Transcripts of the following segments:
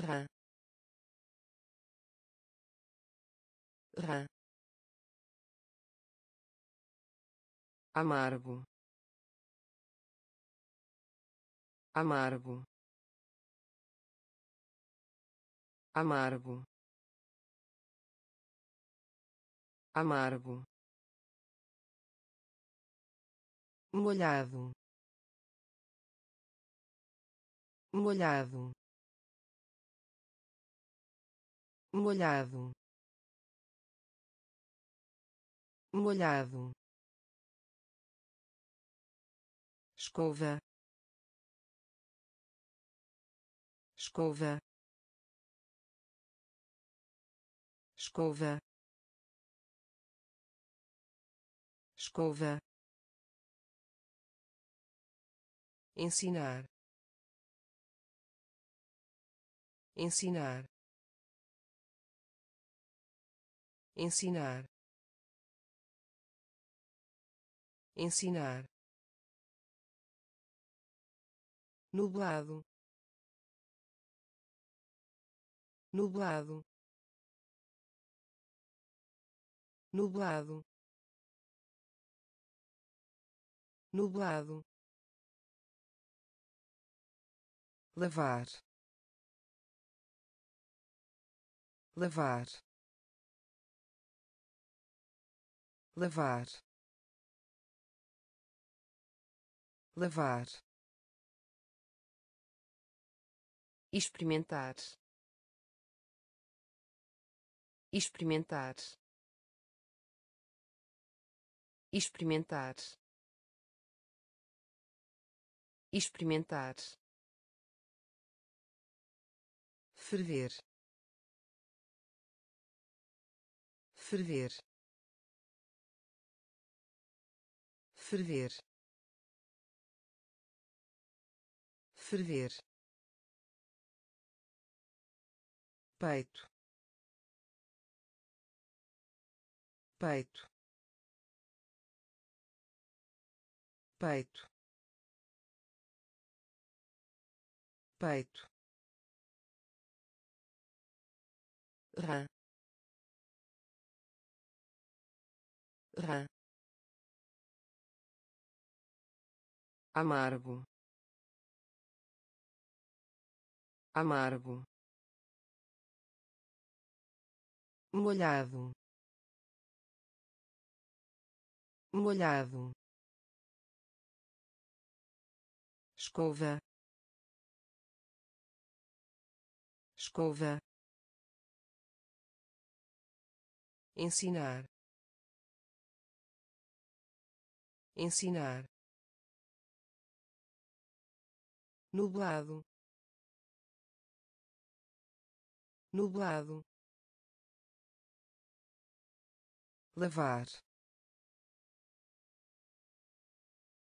rã rã amargo. Amargo. Amargo. Amargo. Molhado. Molhado molhado molhado escova escova escova escova ensinar ensinar ensinar. Ensinar. Nublado. Nublado. Nublado. Nublado. Lavar. Lavar lavar lavar experimentar. Experimentar. Experimentar. Experimentar. Ferver. Ferver ferver. Ferver. Peito. Peito. Peito. Peito. Rã. Rã amargo. Amargo. Molhado. Molhado. Escova. Escova. Ensinar. Ensinar nublado nublado lavar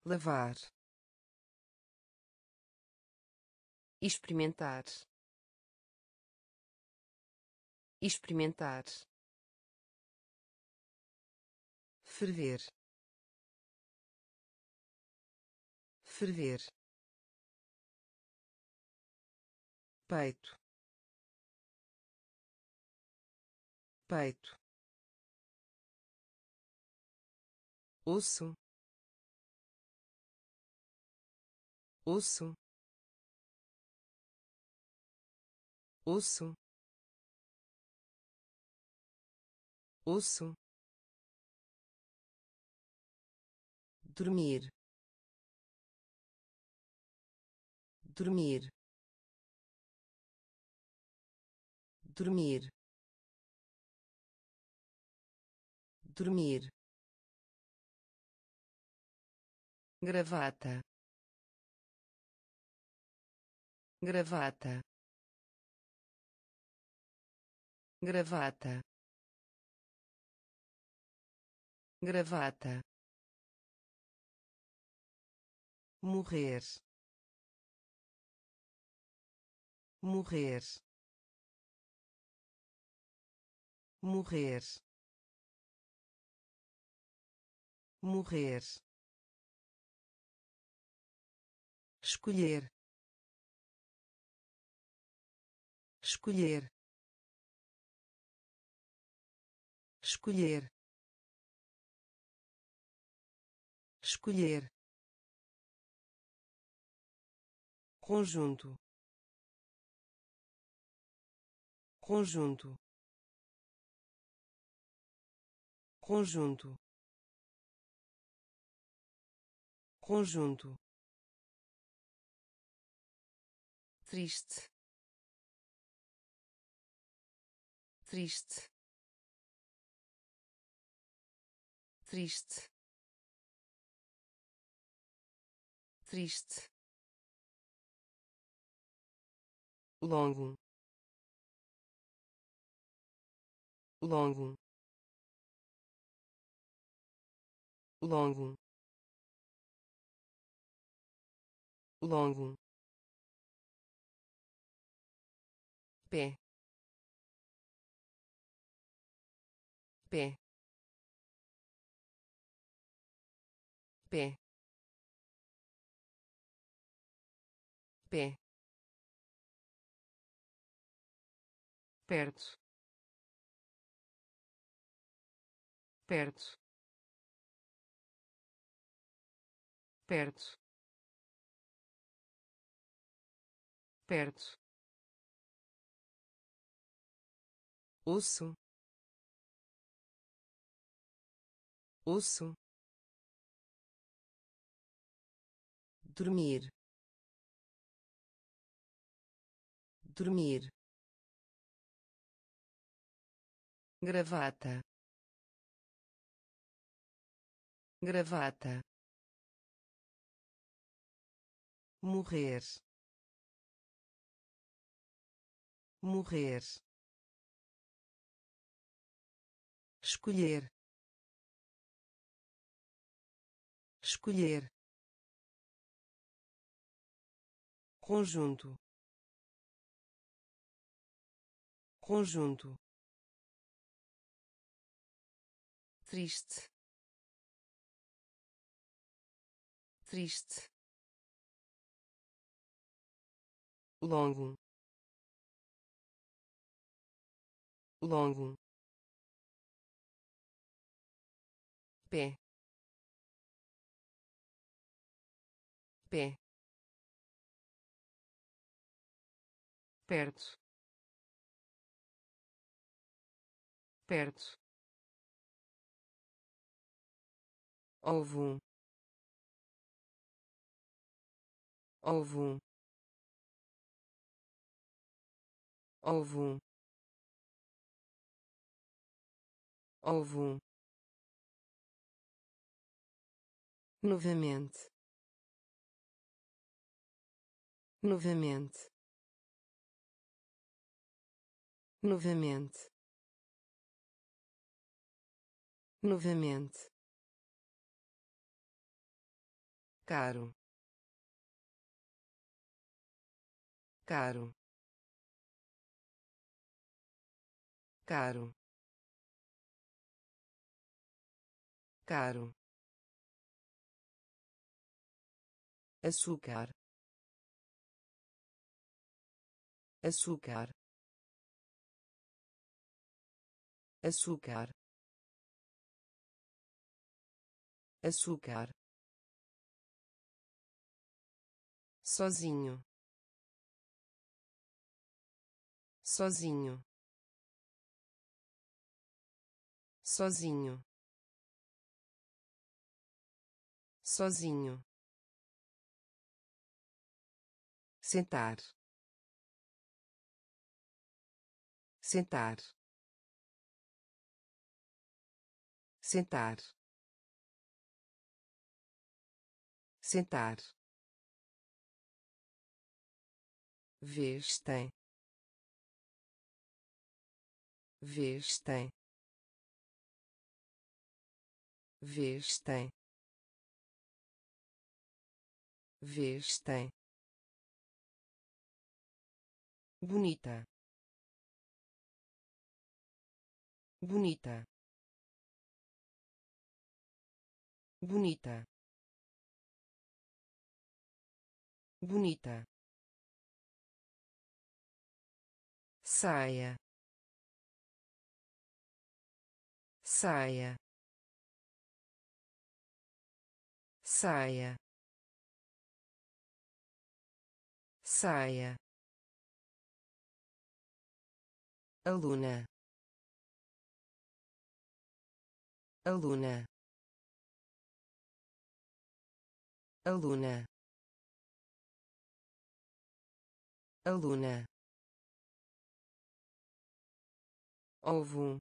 lavar experimentar experimentar ferver ferver peito. Peito. Osso. Osso. Osso. Osso. Dormir. Dormir dormir. Dormir. Gravata. Gravata. Gravata. Gravata. Morrer. Morrer morrer. Morrer. Escolher. Escolher. Escolher. Escolher. Conjunto. Conjunto conjunto. Conjunto. Triste. Triste. Triste. Triste. Longo. Longo longo. Longo. Pé. Pé. Pé. Pé. Perto. Perto perto. Perto. Osso. Osso. Dormir. Dormir. Gravata. Gravata morrer. Morrer. Escolher. Escolher. Conjunto. Conjunto. Triste. Triste longo. Longo. Pé. Pé. Perto. Perto. Ovo. Ovo ovo ovo novamente. Novamente. Novamente. Novamente. Caro. Caro caro. Caro. Açúcar. Açúcar. Açúcar. Açúcar. Sozinho. Sozinho sozinho. Sozinho. Sentar. Sentar. Sentar. Sentar. Vestem vestem vestem vestem bonita. Bonita. Bonita. Bonita. Saia. Saia saia. Saia. Aluna. Aluna. Aluna. Aluna. Ovo.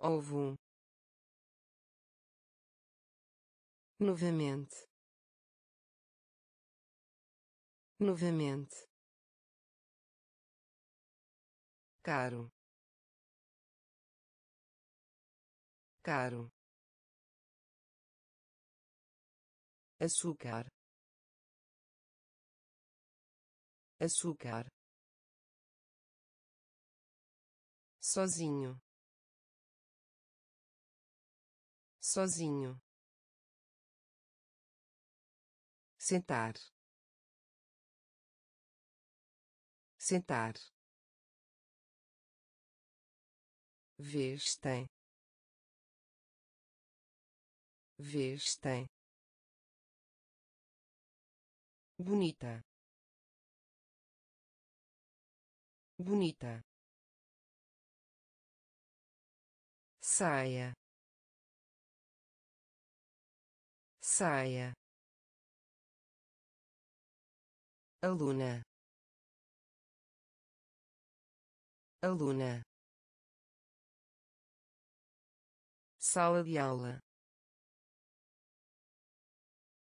Ovo novamente. Novamente. Caro. Caro. Açúcar. Açúcar. Sozinho. Sozinho sentar. Sentar. Vestem vestem bonita. Bonita. Saia. Saia aluna. Aluna. Sala de aula.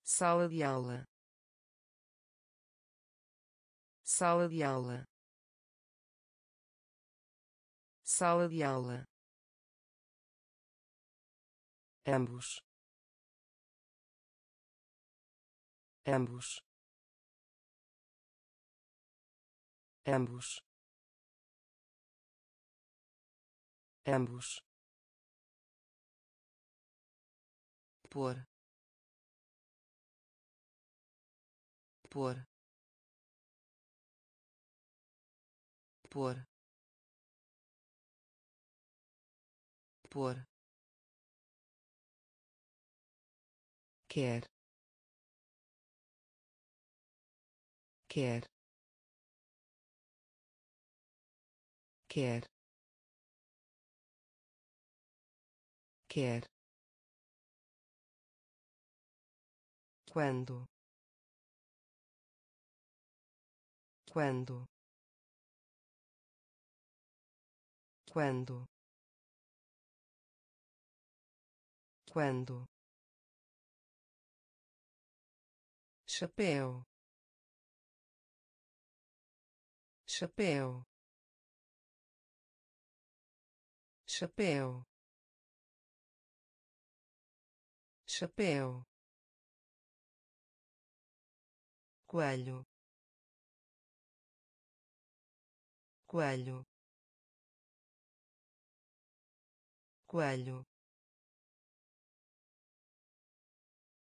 Sala de aula. Sala de aula. Sala de aula. Ambos. Ambos ambos. Ambos. Por. Por. Por. Por. Quer. Quer quer. Quer. Quando. Quando. Quando. Quando. Chapéu. Chapéu chapéu. Chapéu. Coelho. Coelho. Coelho.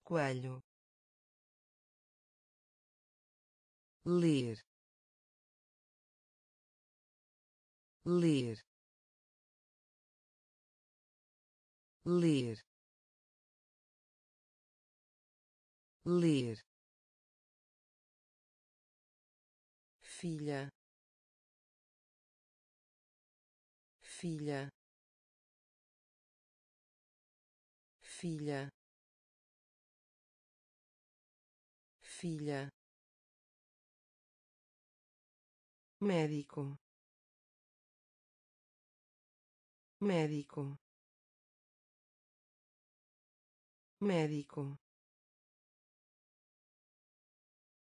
Coelho. Ler. Ler ler ler filha filha filha filha. Médico médico médico.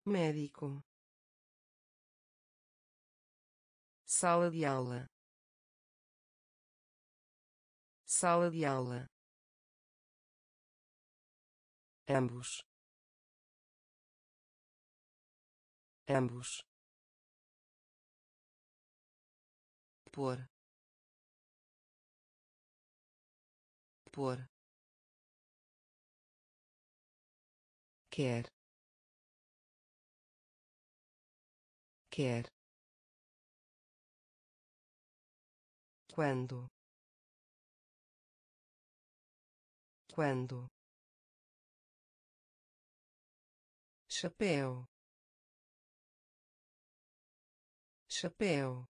Médico. Sala de aula. Sala de aula. Ambos. Ambos. Por. Por quer. Quer. Quando. Quando. Chapéu. Chapéu.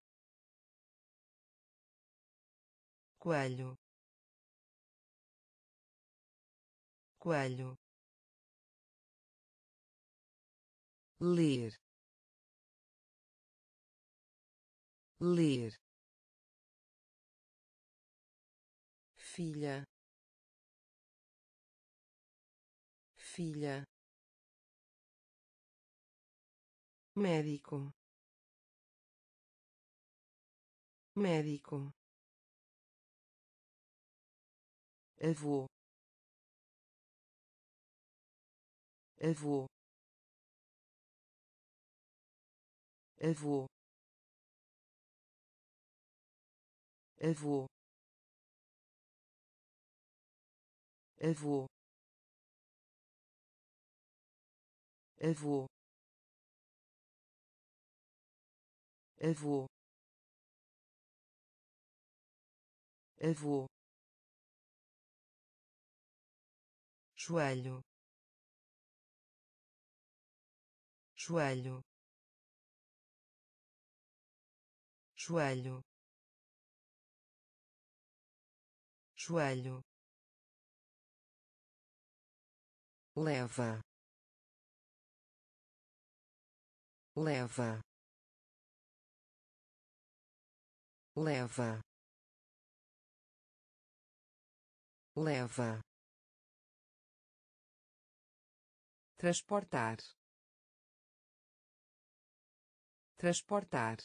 Coelho. Coelho ler ler filha filha médico médico avô avô avô avô avô avô avô avô joelho. Joelho joelho. Joelho. Leva. Leva. Leva. Leva. Transportar. Transportar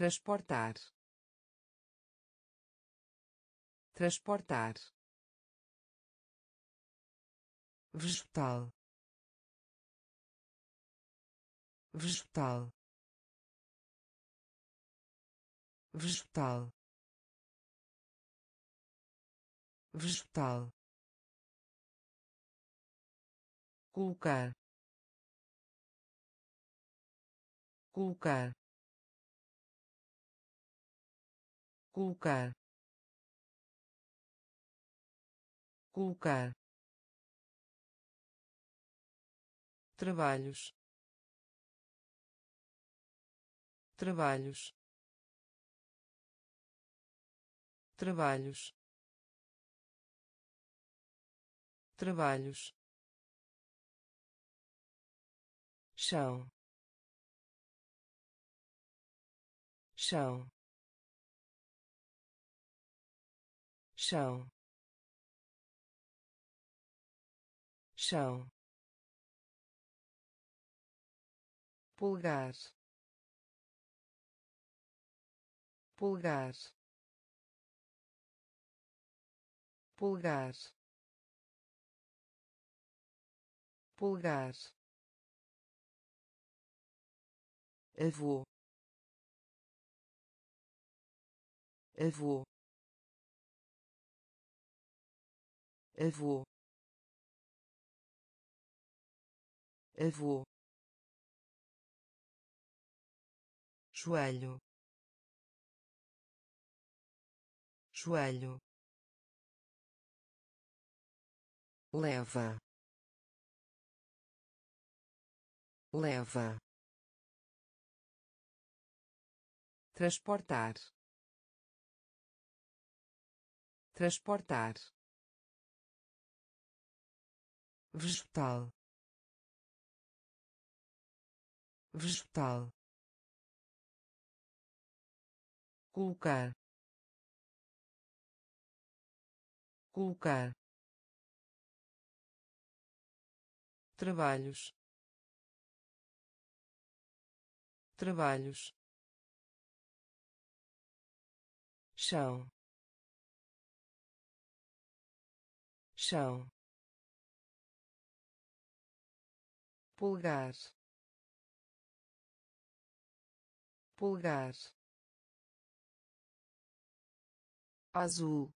transportar. Transportar. Vegetal. Vegetal. Vegetal. Vegetal. Colocar. Colocar colocar. Colocar. Trabalhos. Trabalhos. Trabalhos. Trabalhos. Chão. Chão chão. Chão. Pulgar. Pulgar. Pulgar. Pulgar. Avô. Avô avô avô joelho. Joelho. Leva. Leva. Transportar. Transportar vegetal. Vegetal. Colocar. Colocar. Trabalhos. Trabalhos. Chão. Chão pulgar pulgar azul.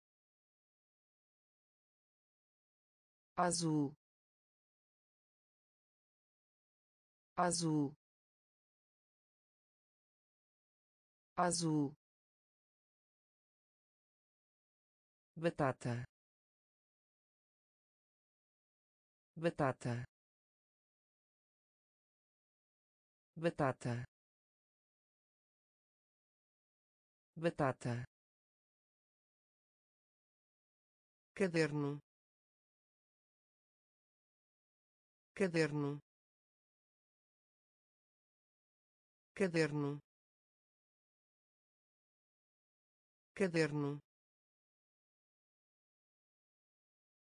Azul. Azul. Azul. Batata. Batata batata batata caderno caderno caderno caderno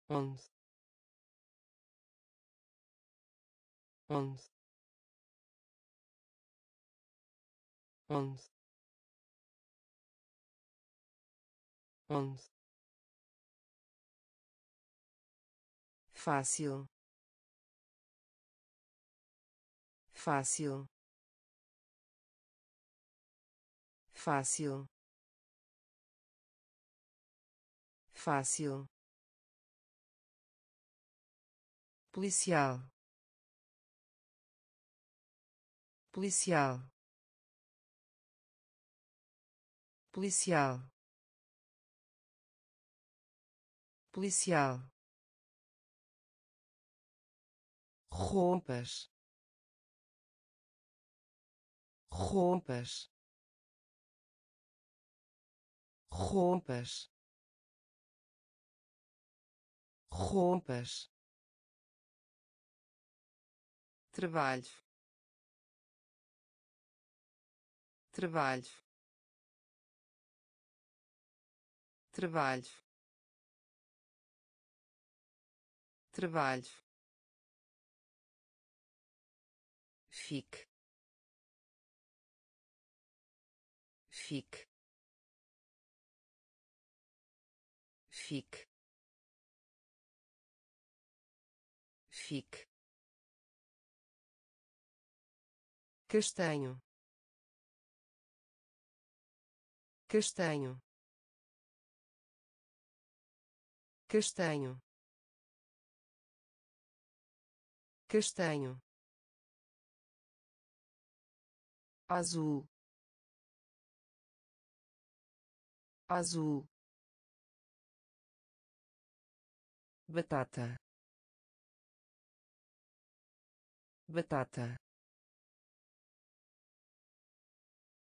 onze onze onze onze. Fácil. Fácil. Fácil. Fácil. Policial. Policial policial. Policial. Roupas. Roupas. Roupas. Roupas. Trabalho. Trabalho trabalho trabalho fique. Fique. Fique. Fique. Castanho. Castanho castanho. Castanho. Azul. Azul. Batata. Batata.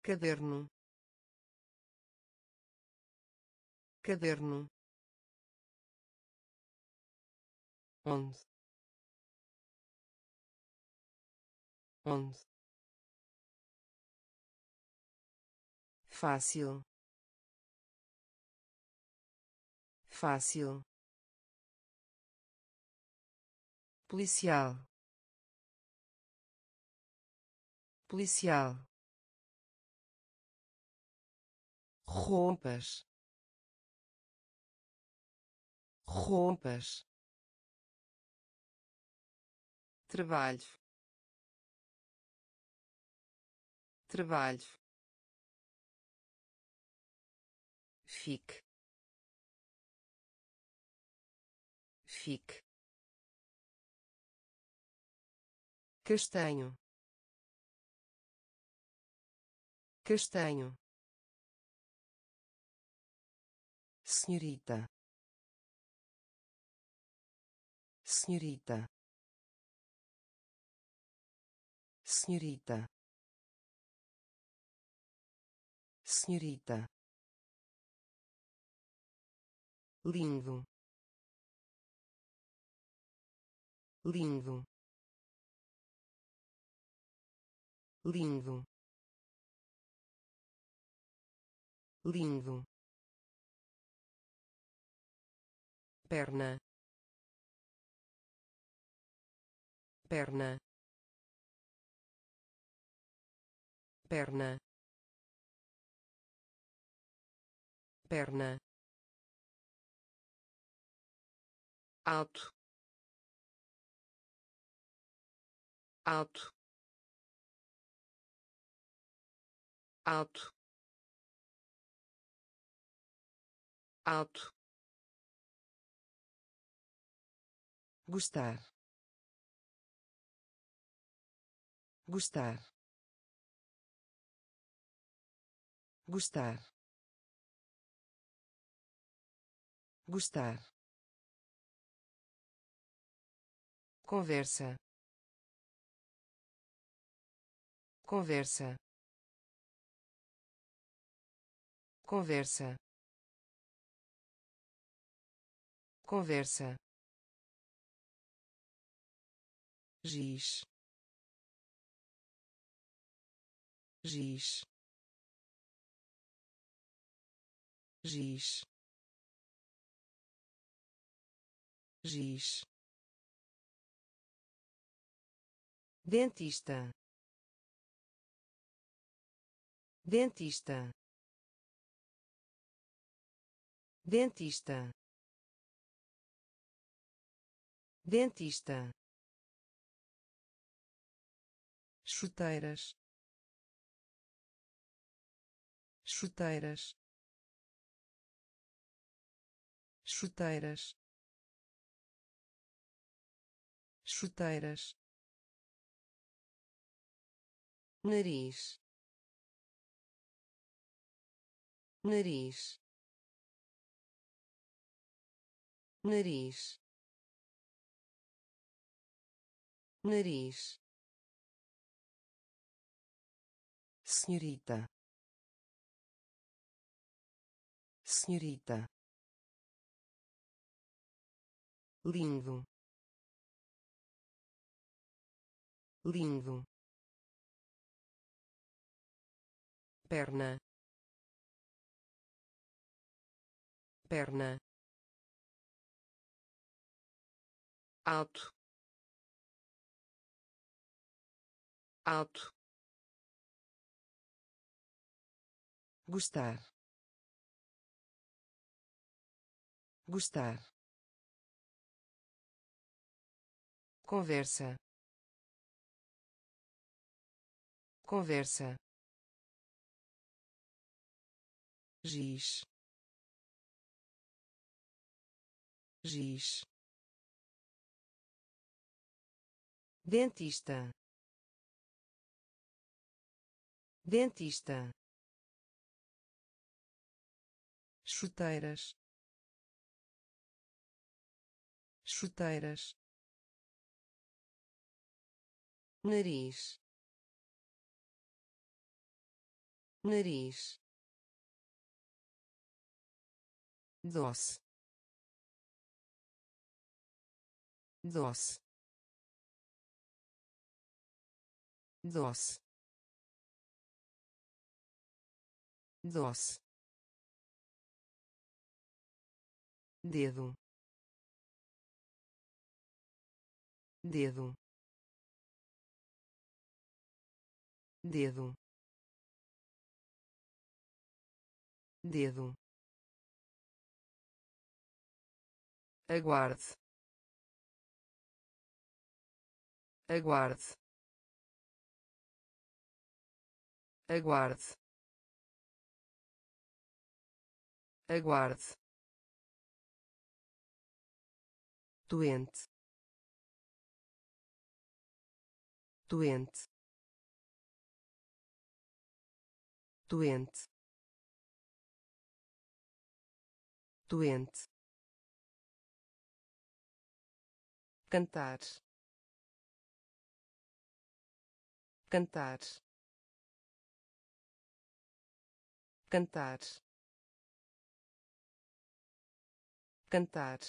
Caderno. Caderno onze. onze. Fácil. Fácil. Policial. Policial. Roupas. Roupas trabalho trabalho fique. Fique. Castanho. Castanho. Senhorita. Senhorita senhorita. Senhorita. Lindo. Lindo. Lindo. Lindo. Perna. Perna perna. Perna. Alto. Alto. Alto. Alto. Gostar. Gostar gostar. Gostar. Conversa. Conversa. Conversa. Conversa. Giz. Giz giz. Giz. Dentista. Dentista. Dentista. Dentista. Chuteiras. Chuteiras chuteiras. Chuteiras. Nariz. Nariz. Nariz. Nariz. Senhorita. Senhorita lindo. Lindo. Perna. Perna. Alto. Alto. Gostar. Gostar conversa. Conversa. Giz. Giz. Dentista. Dentista. Chuteiras. Chuteiras nariz. Nariz. Doce. Doce. Doce. Doce. Dedo. Dedo dedo. Dedo. Aguarde. Aguarde. Aguarde. Aguarde. Doente. Doente doente. Doente. Cantar. Cantar. Cantar. Cantar.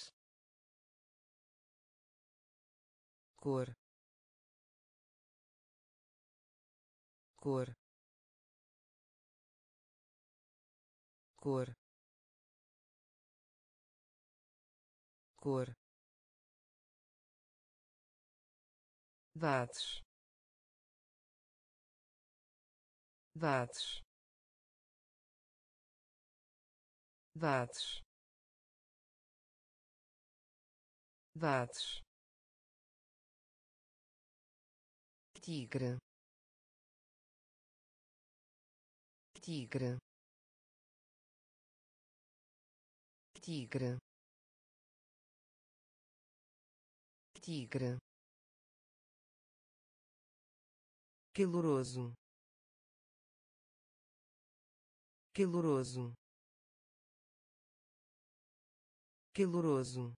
Cor. Cor cor. Cor. Dados. Dados. Dados. Dados. Tigre. Tigre tigre. Tigre. Caloroso. Caloroso. Caloroso.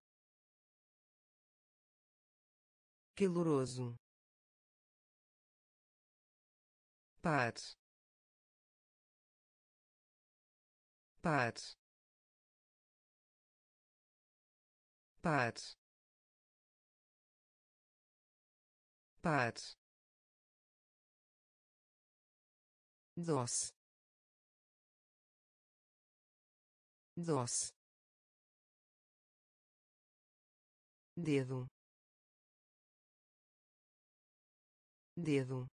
Caloroso. Par. Par par. Par. Doce. Doce. Dedo. Dedo.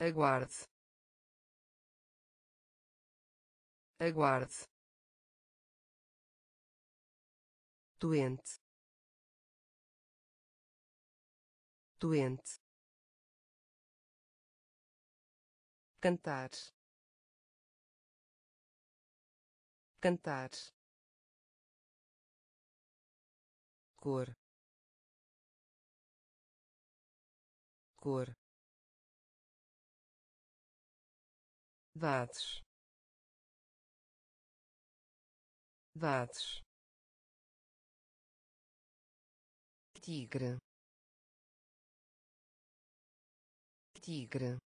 Aguarde. Aguarde doente. Doente. Cantar. Cantar. Cor. Cor. Dados. Dados tigre. Tigre.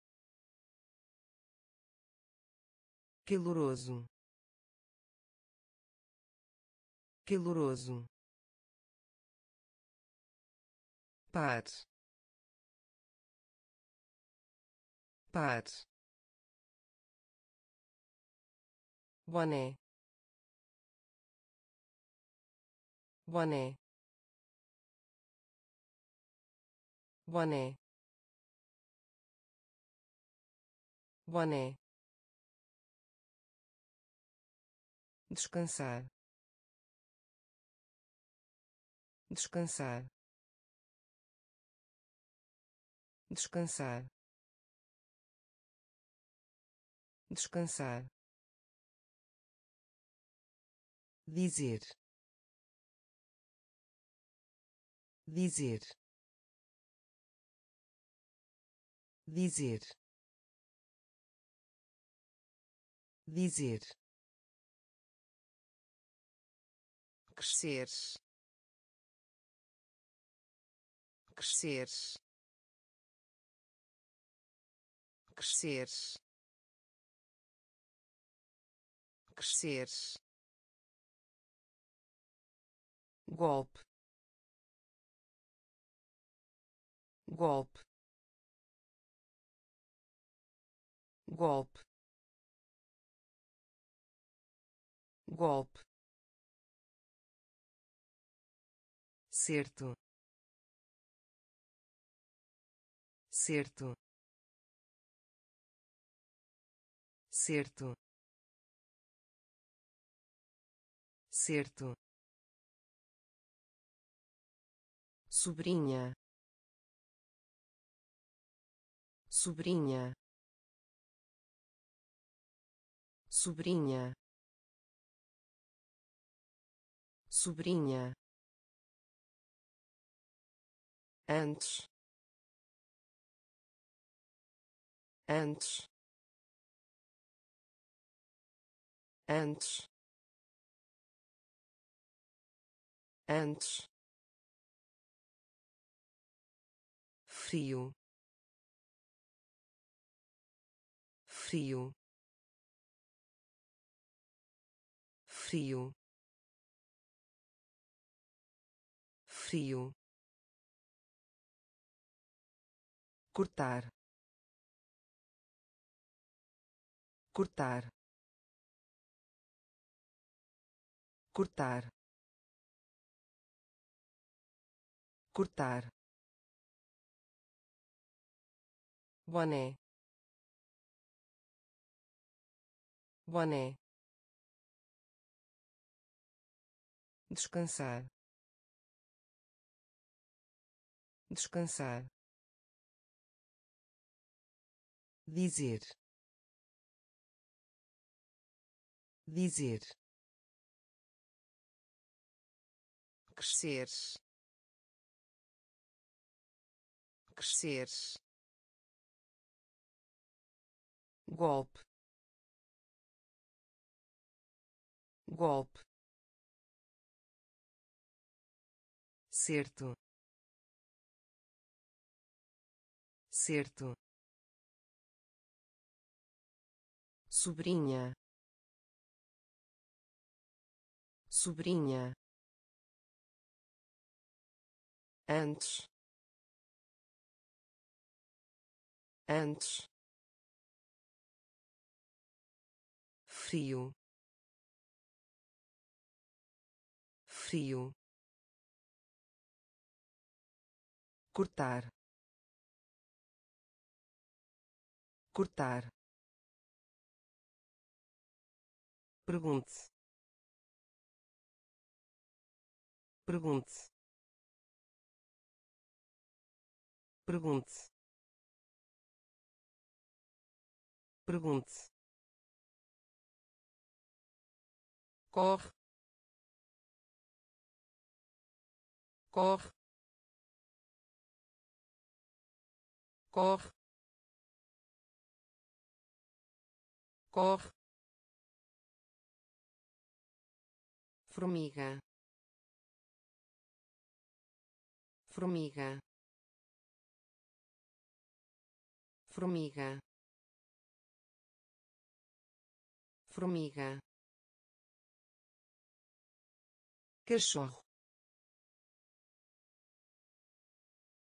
Caloroso. Caloroso. Par. Par. Boné. Boné boné. Boné. Descansar. Descansar. Descansar. Descansar. Dizer. Dizer dizer. Dizer. Crescer. Crescer. Crescer. Crescer. Golpe. Golpe golpe. Golpe. Certo. Certo. Certo. Certo. Sobrinha. Sobrinha sobrinha. Sobrinha. Antes. Antes. Antes. Antes. Frio. Frio frio. Frio. Cortar. Cortar. Cortar. Cortar. Boné. Boné descansar. Descansar. Dizer. Dizer. Crescer. Crescer. Golpe. Golpe certo. Certo. Sobrinha. Sobrinha. Antes. Antes. Frio. Frio cortar cortar pergunte pergunte pergunte pergunte corre corre corre. Corre. Formiga. Formiga. Formiga. Formiga. Cachorro.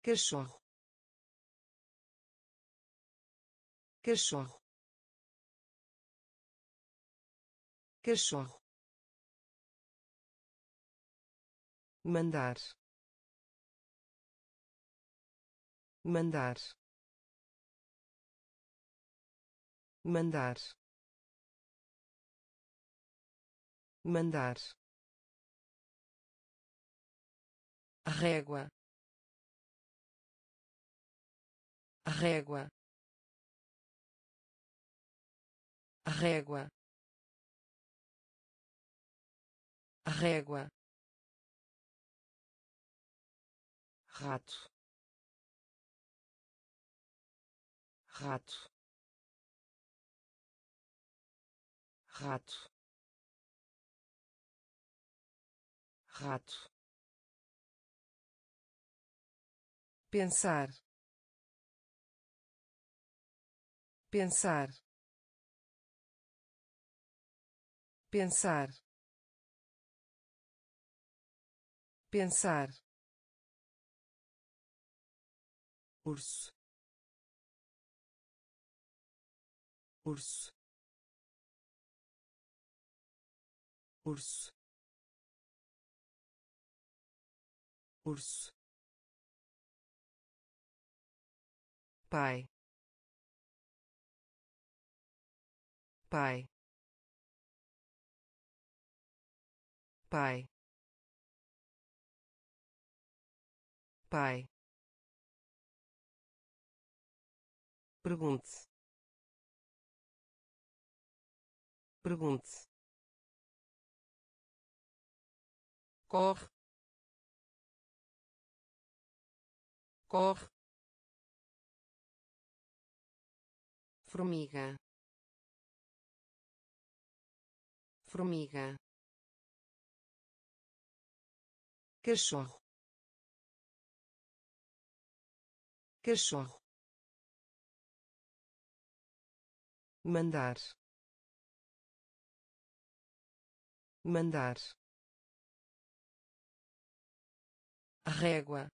Cachorro cachorro. Cachorro. Mandar. Mandar. Mandar. Mandar. Régua. Régua régua. Régua. Rato. Rato. Rato. Rato. Pensar. Pensar pensar. Pensar. Urso. Urso. Urso. Urso. Pai. Pai pai. Pai. Pergunte pergunte corre. Corre. Formiga. Formiga cachorro. Cachorro. Mandar. Mandar. Régua.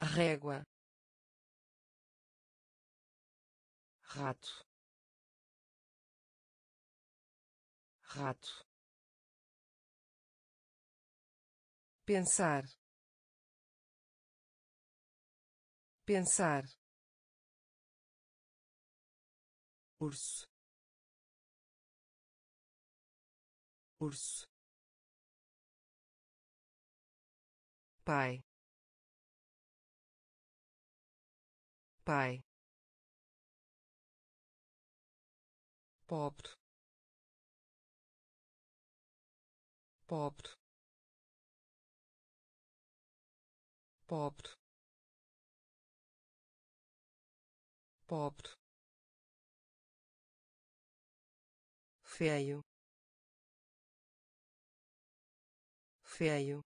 Régua. Rato. Rato pensar. Pensar. Urso. Urso. Pai. Pai. Pobre. Pobre pobre. Pobre. Feio. Feio.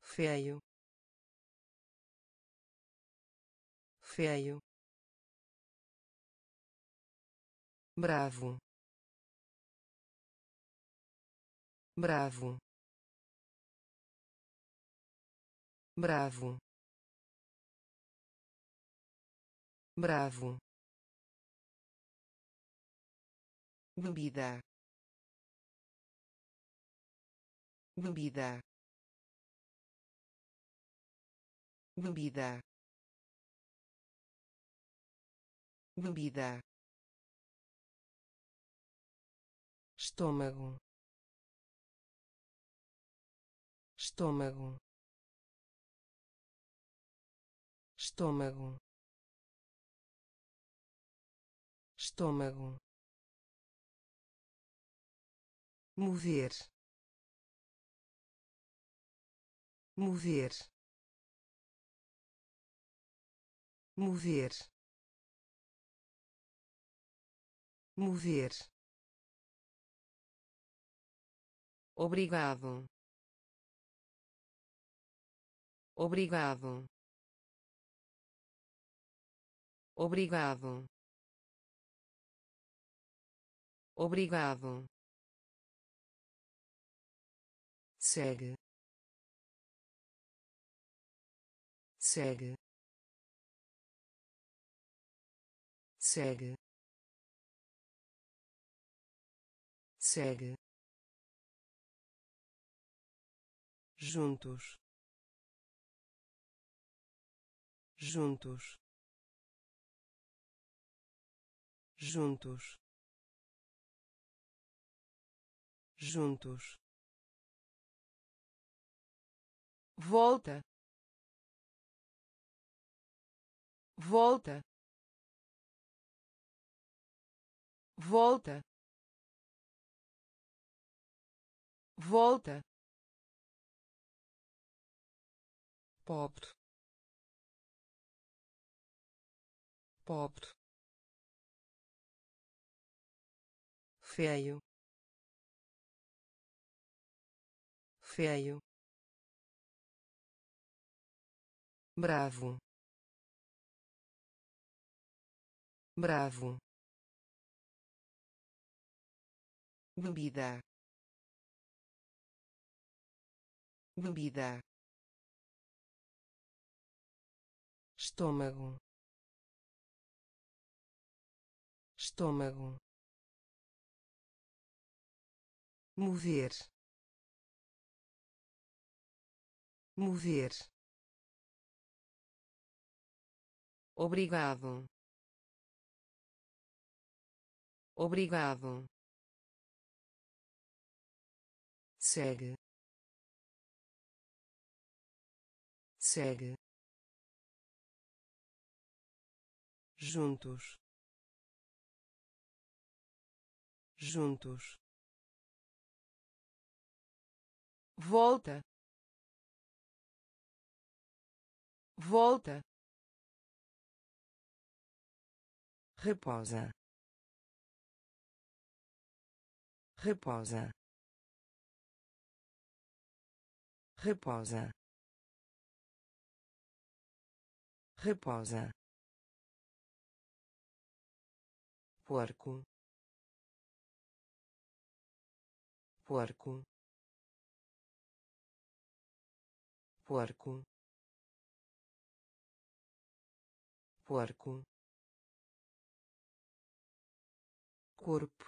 Feio. Feio. Bravo. Bravo bravo. Bravo. Bebida. Bebida. Bebida. Bebida. Estômago. Estômago estômago. Estômago. Mover. Mover. Mover. Mover. Obrigado. Obrigado obrigado. Obrigado. Segue. Segue. Segue. Segue. Juntos. Juntos juntos. Juntos. Volta. Volta. Volta. Volta. Pobre. Pobre feio. Feio. Bravo. Bravo. Bebida. Bebida. Estômago. Estômago mover. Mover. Obrigado. Obrigado. Segue. Segue. Juntos. Juntos volta. Volta. Reposa. Reposa. Reposa. Reposa. Porco. Porco porco porco corpo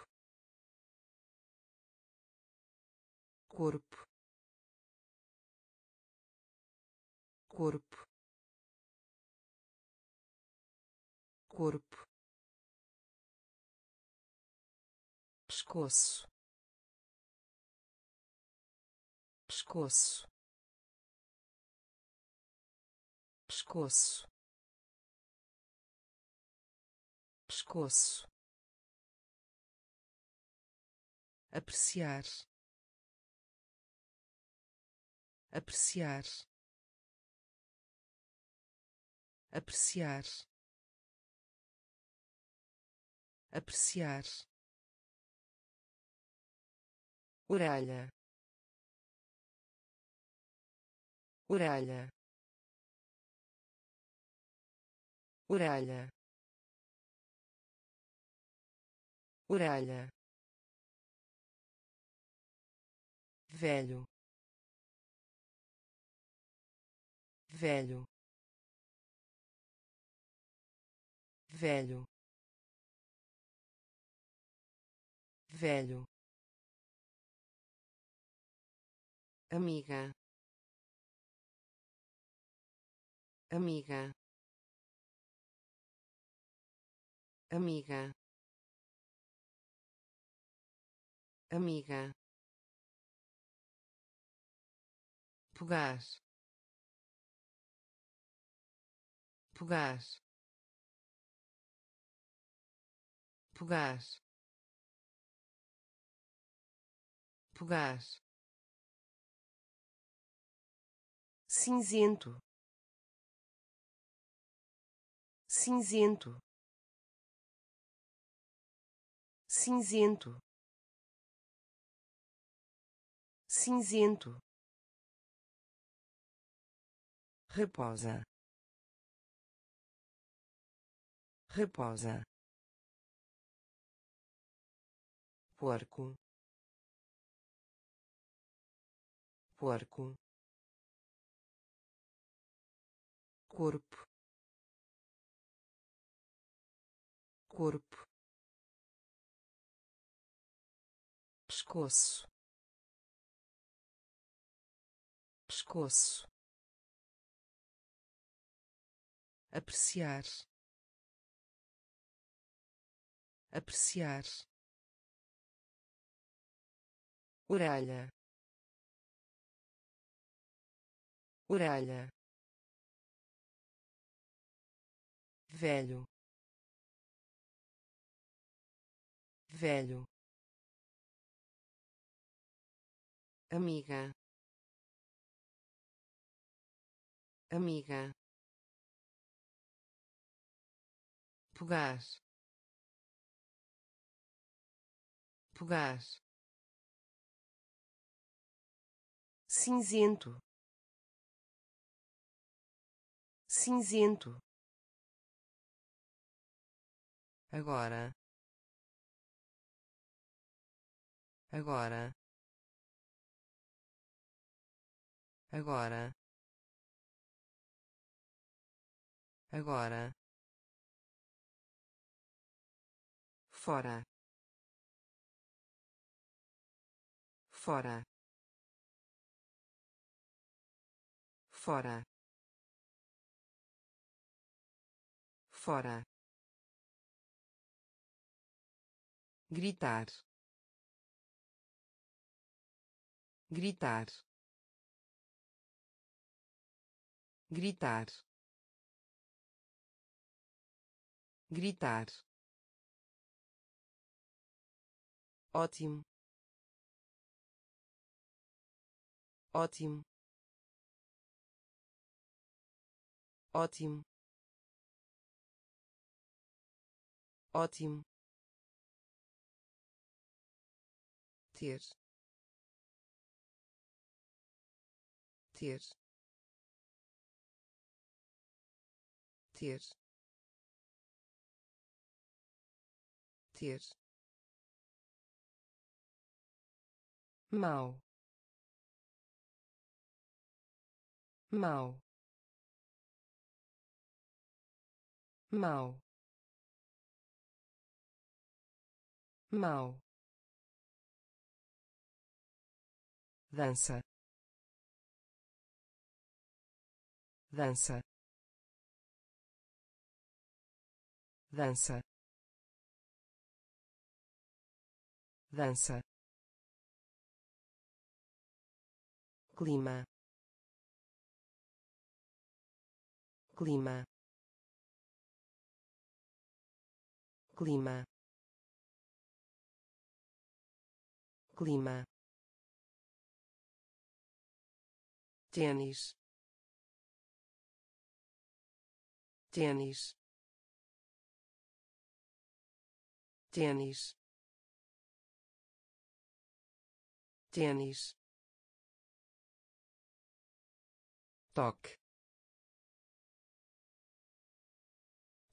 corpo corpo corpo. Pescoço. Pescoço pescoço. Pescoço. Apreciar. Apreciar. Apreciar. Apreciar. Orelha. Orelha orelha. Orelha. Velho. Velho. Velho. Velho. Amiga. Amiga amiga. Amiga. Pegar pegar pegar pegar cinzento. Cinzento cinzento. Cinzento. Reposa. Reposa. Porco. Porco. Corpo. Corpo pescoço. Pescoço. Apreciar. Apreciar. Orelha. Orelha. Velho. Velho amiga. Amiga. Pegar pegar cinzento. Cinzento. Agora. Agora agora. Agora. Fora. Fora. Fora. Fora. Gritar. Gritar gritar. Gritar. Ótimo. Ótimo. Ótimo. Ótimo. Ter. Ter ter. Ter. Mal. Mal. Mal. Mal. Dança. Dança dança. Dança. Clima. Clima. Clima. Clima. Tênis. Tênis tênis. Tênis. Toque.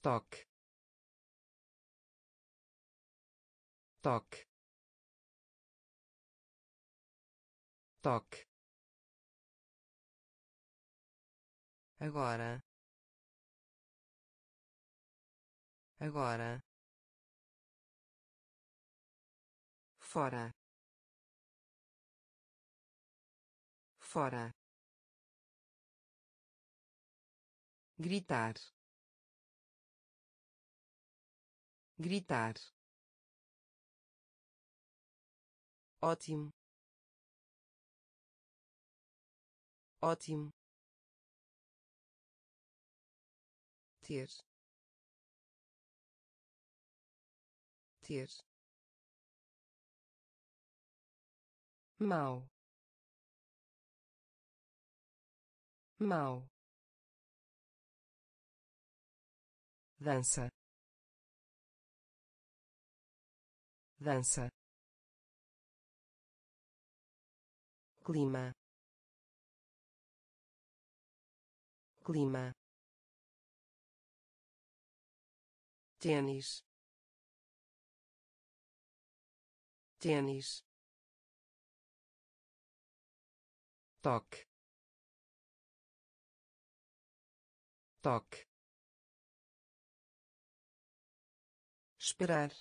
Toque. Toque. Toque. Agora. Agora fora. Fora. Gritar. Gritar. Ótimo. Ótimo. Ter. Ter mau mau dança. Dança. Clima. Clima. Tênis. Tênis toque toque esperar.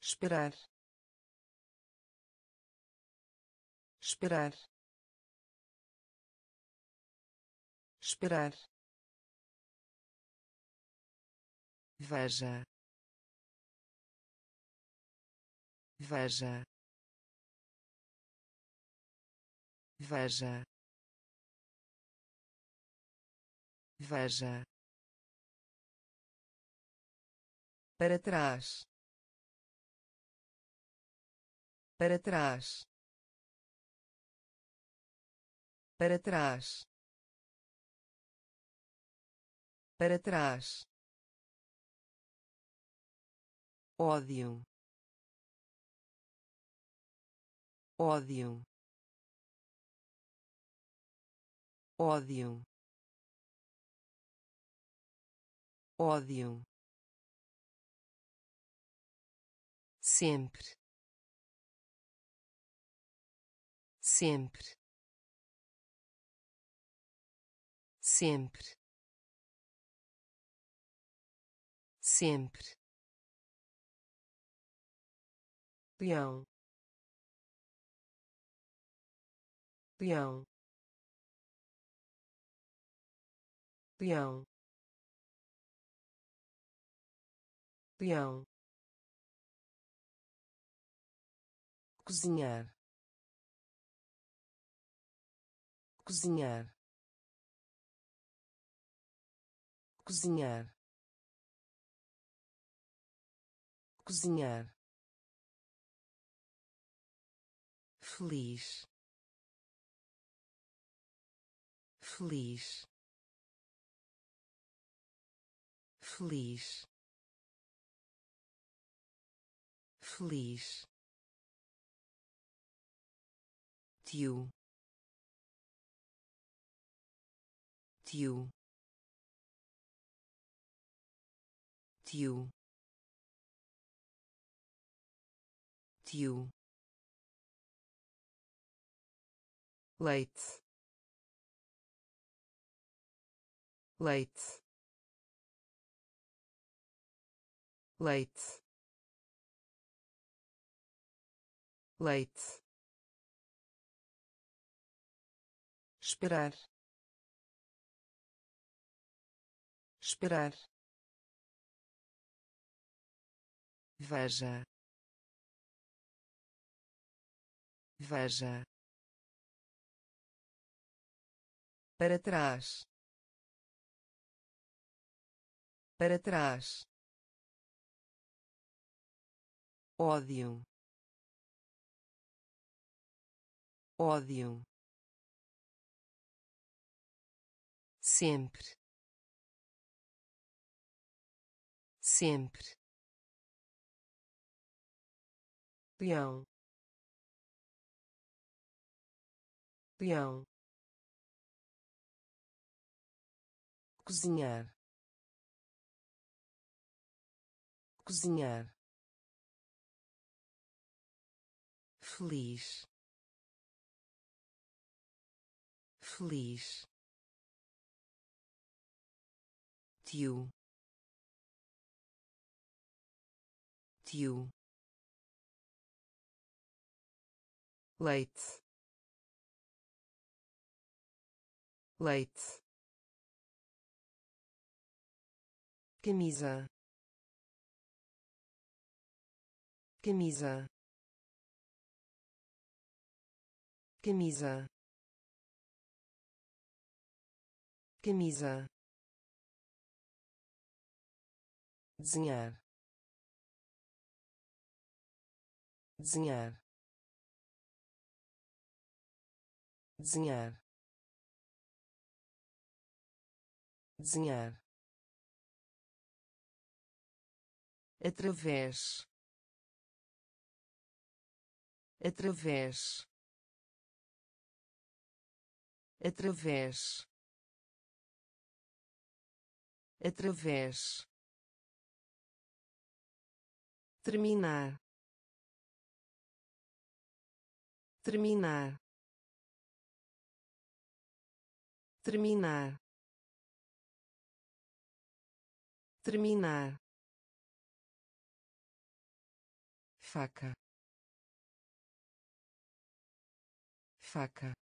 Esperar. Esperar. Esperar. Veja. Veja veja. Veja. Para trás. Para trás. Para trás. Para trás. Ódio. Ódio ódio. Ódio. Sempre. Sempre. Sempre. Sempre. Peão peão peão. Peão. Cozinhar. Cozinhar. Cozinhar. Cozinhar. Feliz. Feliz feliz. Feliz. Tio. Tio. Tio. Tio. Leite. Leite leite. Leite. Esperar. Esperar. Veja. Veja. Para trás. Para trás ódio. Ódio. Sempre. Sempre. Peão peão cozinhar. Cozinhar feliz. Feliz. Tio. Tio. Leite. Leite. Camisa. Camisa camisa. Camisa. Desenhar. Desenhar. Desenhar. Desenhar. Através. Através através. Através. Terminar. Terminar. Terminar. Terminar. Faca. Faca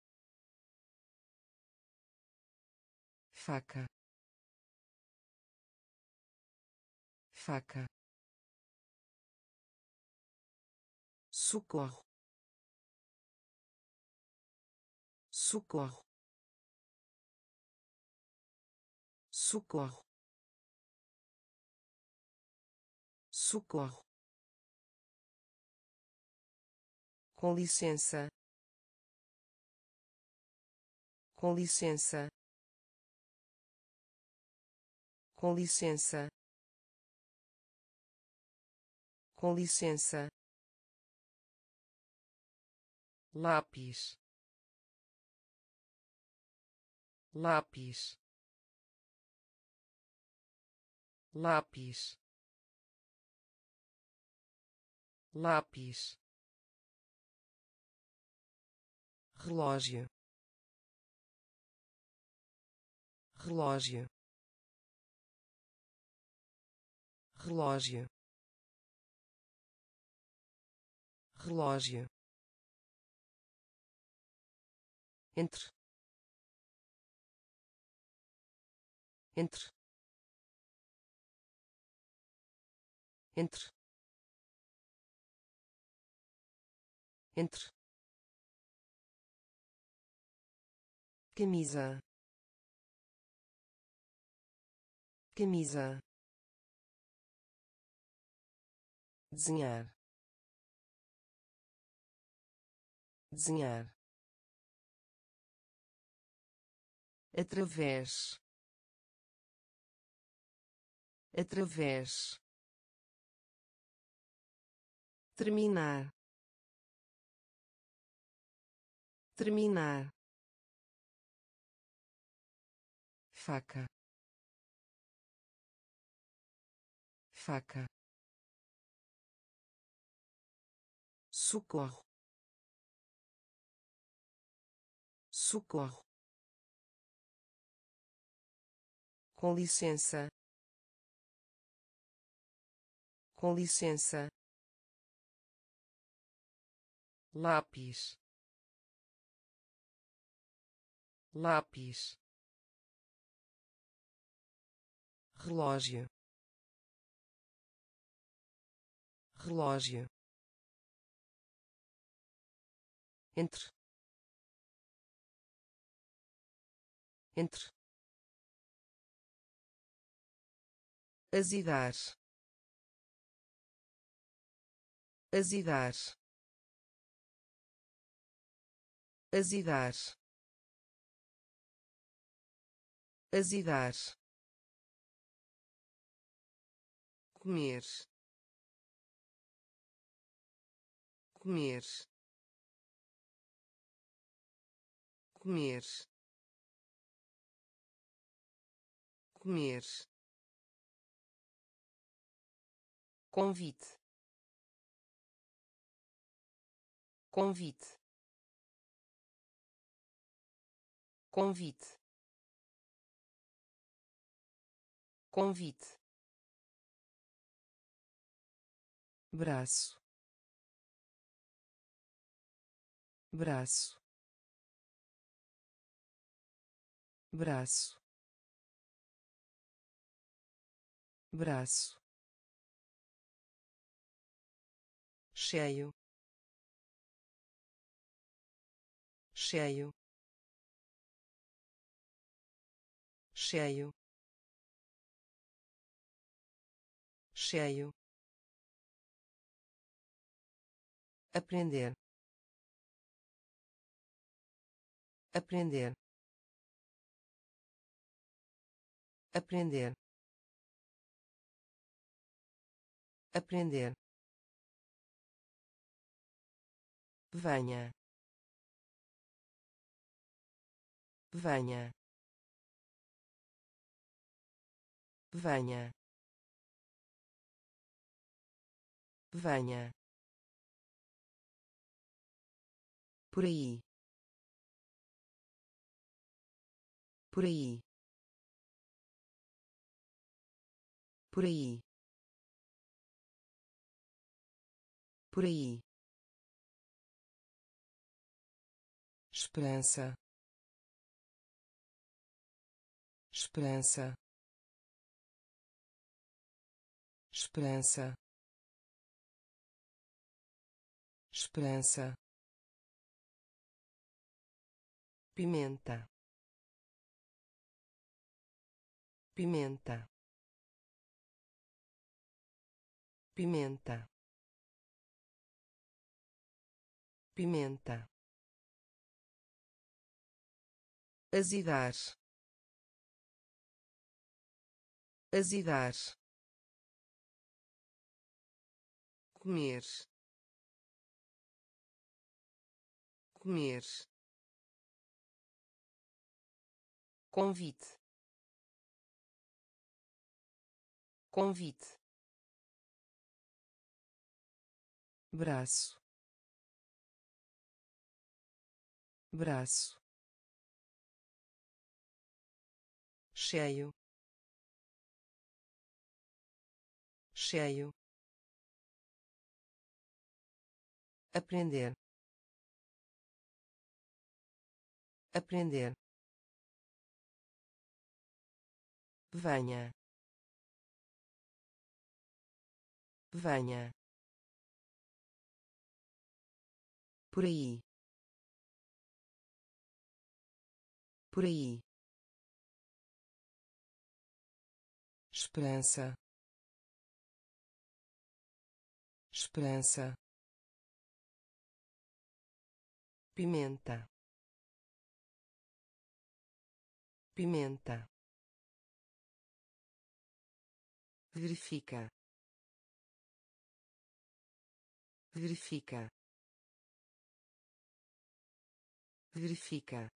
faca. Faca. Socorro. Socorro. Socorro. Socorro. Com licença. Com licença com licença. Com licença. Lápis. Lápis. Lápis. Lápis. Relógio. Relógio relógio. Relógio. Entre. Entre. Entre. Entre. Camisa. Camisa desenhar. Desenhar. Através. Através. Terminar. Terminar. Faca. Faca socorro. Socorro. Com licença. Com licença. Lápis. Lápis. Relógio. Relógio entre. Entre. Azidar. Azidar. Azidar. Azidar. Comer. Comer comer. Comer. Convite. Convite. Convite. Convite. Braço. Braço braço. Braço. Cheio. Cheio. Cheio. Cheio. Aprender. Aprender aprender. Aprender. Venha. Venha. Venha. Venha. Por aí. Por aí por aí. Por aí. Esperança. Esperança. Esperança. Esperança. Pimenta. Pimenta pimenta. Pimenta. Azidar. Azidar. Comer. Comer. Convite. Convite braço. Braço. Cheio. Cheio. Aprender. Aprender. Venha. Venha por aí. Por aí. Esperança. Esperança. Pimenta. Pimenta. Verifica. Verifica verifica.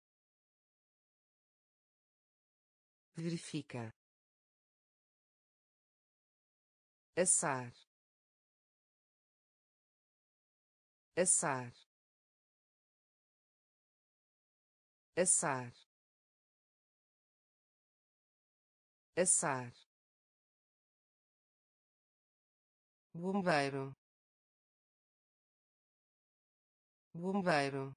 Verifica. Assar. Assar. Assar. Assar. Bombeiro. Bombeiro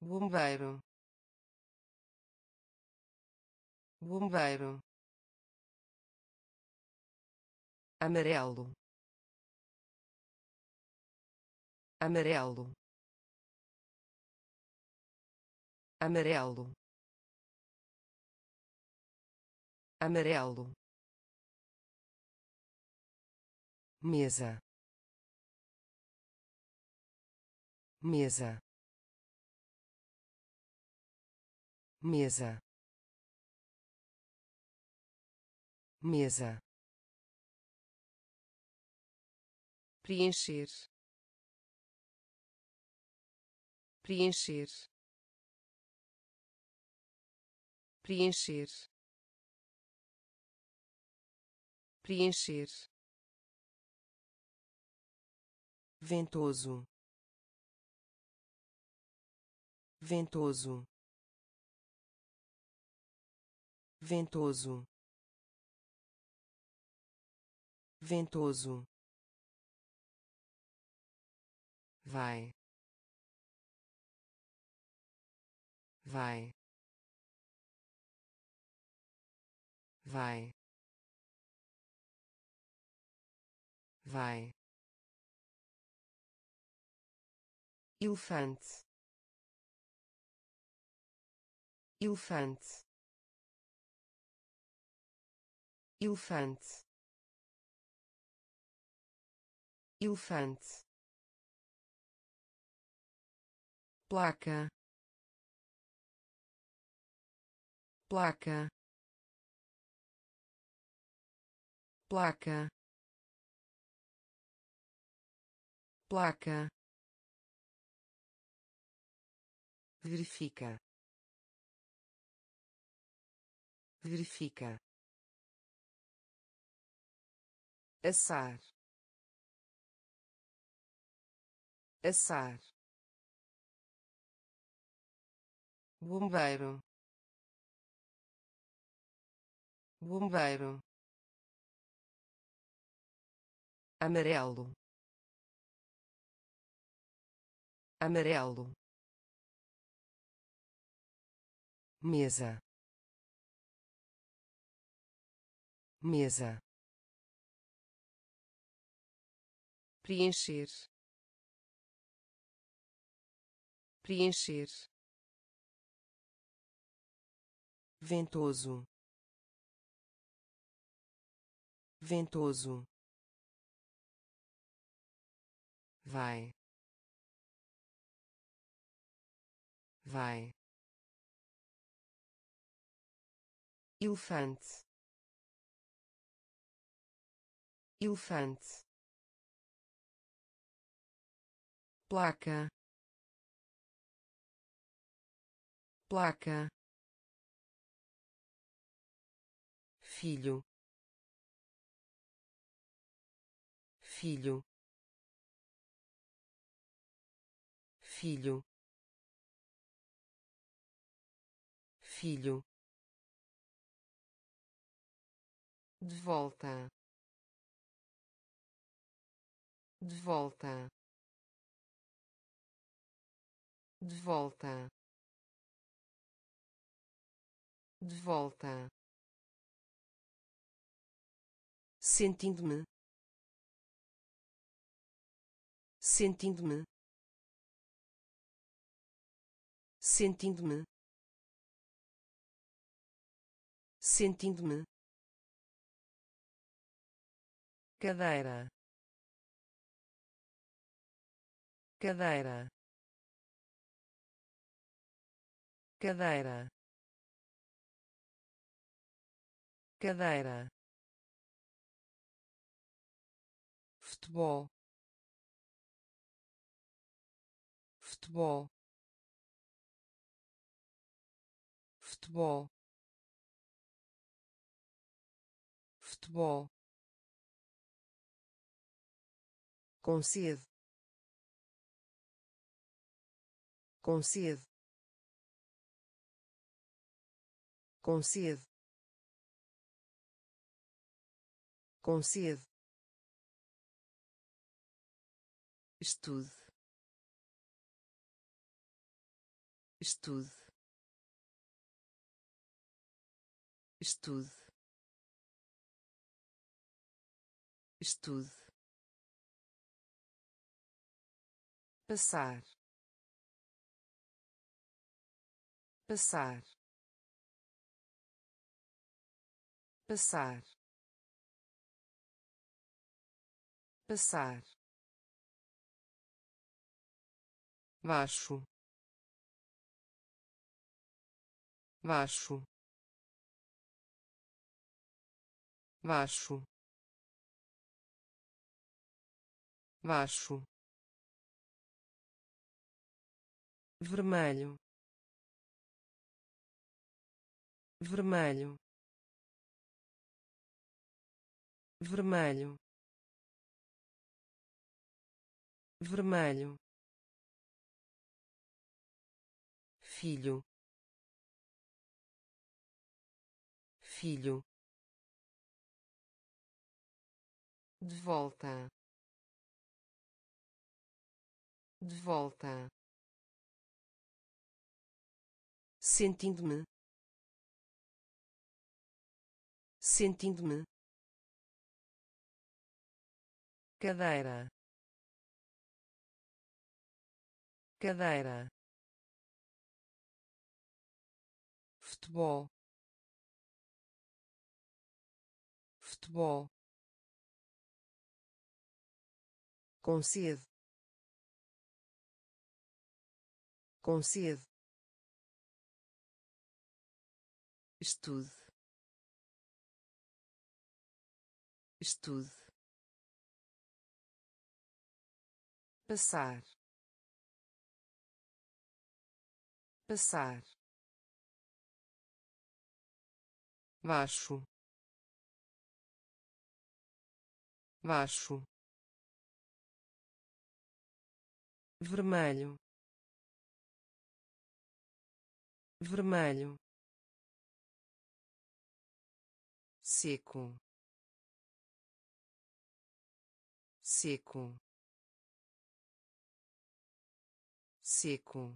bombeiro. Bombeiro. Amarelo. Amarelo. Amarelo. Amarelo. Mesa. Mesa mesa. Mesa. Preencher. Preencher. Preencher. Preencher. Ventoso. Ventoso ventoso. Ventoso. Vai. Vai. Vai. Vai. Elefante. Elefante elefante. Elefante. Placa. Placa. Placa. Placa. Verifica. Verifica assar. Assar. Bombeiro. Bombeiro. Amarelo. Amarelo. Mesa. Mesa preencher. Preencher. Ventoso. Ventoso. Vai. Vai. Elefante. Elefante placa. Placa. Filho. Filho. Filho. Filho. De volta. De volta de volta. De volta. Sentindo-me. Sentindo-me. Sentindo-me. Sentindo-me. Cadeira. Cadeira cadeira. Cadeira. Futebol. Futebol. Futebol. Futebol concede concede estude. Estude. Estude. Estude. Passar. Passar passar. Passar. Baixo. Baixo. Baixo. Baixo. Vermelho. Vermelho vermelho vermelho filho filho de volta de volta sentindo-me sentindo-me cadeira. Cadeira. Futebol. Futebol. Concede concede estude estude passar. Passar. Baixo. Baixo. Vermelho. Vermelho. Seco. Seco seco.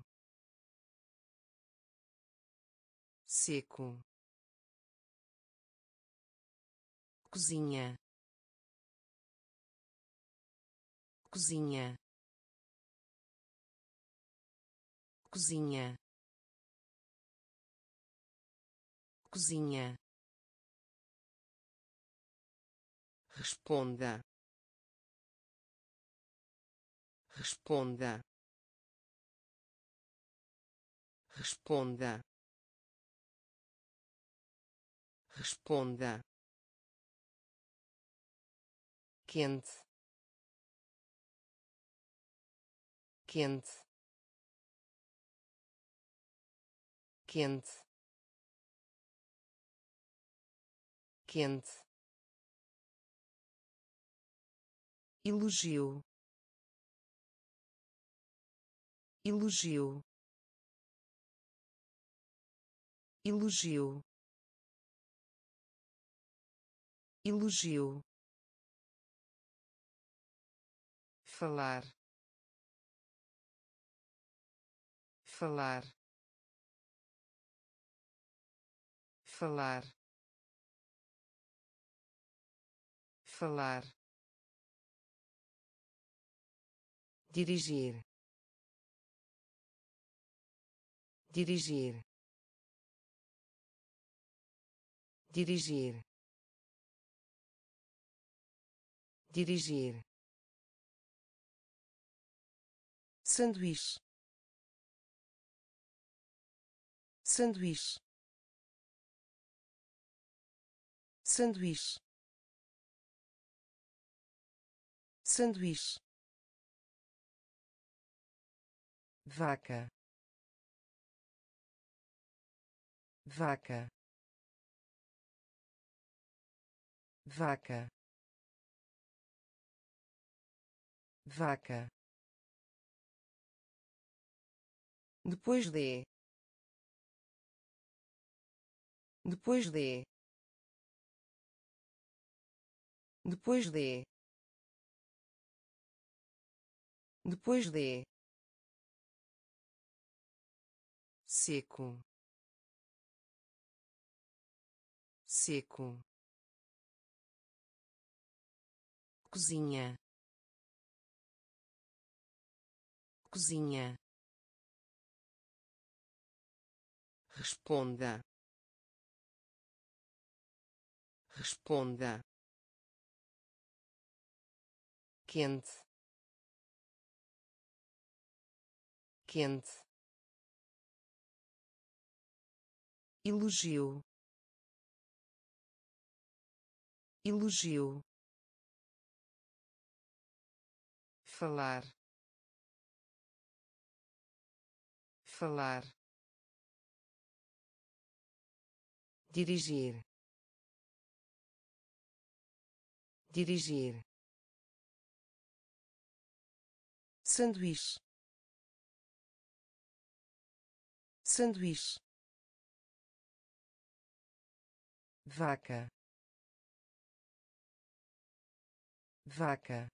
Seco. Cozinha. Cozinha. Cozinha. Cozinha. Responda. Responda responda. Responda. Quente. Quente. Quente. Quente. Elogio. Elogio elogio. Elogio. Falar. Falar. Falar. Falar. Dirigir. Dirigir dirigir. Dirigir. Sanduíche. Sanduíche. Sanduíche. Sanduíche. Vaca. Vaca vaca. Vaca. Depois de. Depois de. Depois de. Depois de. Seco. Seco cozinha. Cozinha. Responda. Responda. Quente. Quente. Elogio. Elogio falar. Falar. Dirigir. Dirigir. Sanduíche. Sanduíche. Vaca. Vaca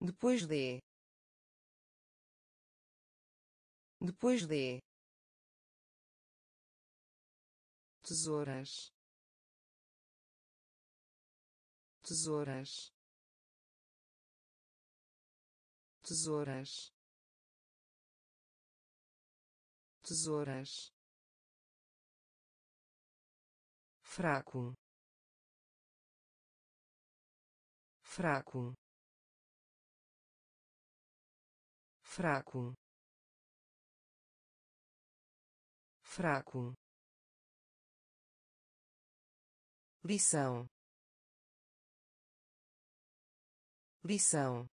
depois de depois de tesouras. Tesouras. Tesouras. Tesouras. Fraco. Fraco fraco. Fraco. Lição. Lição.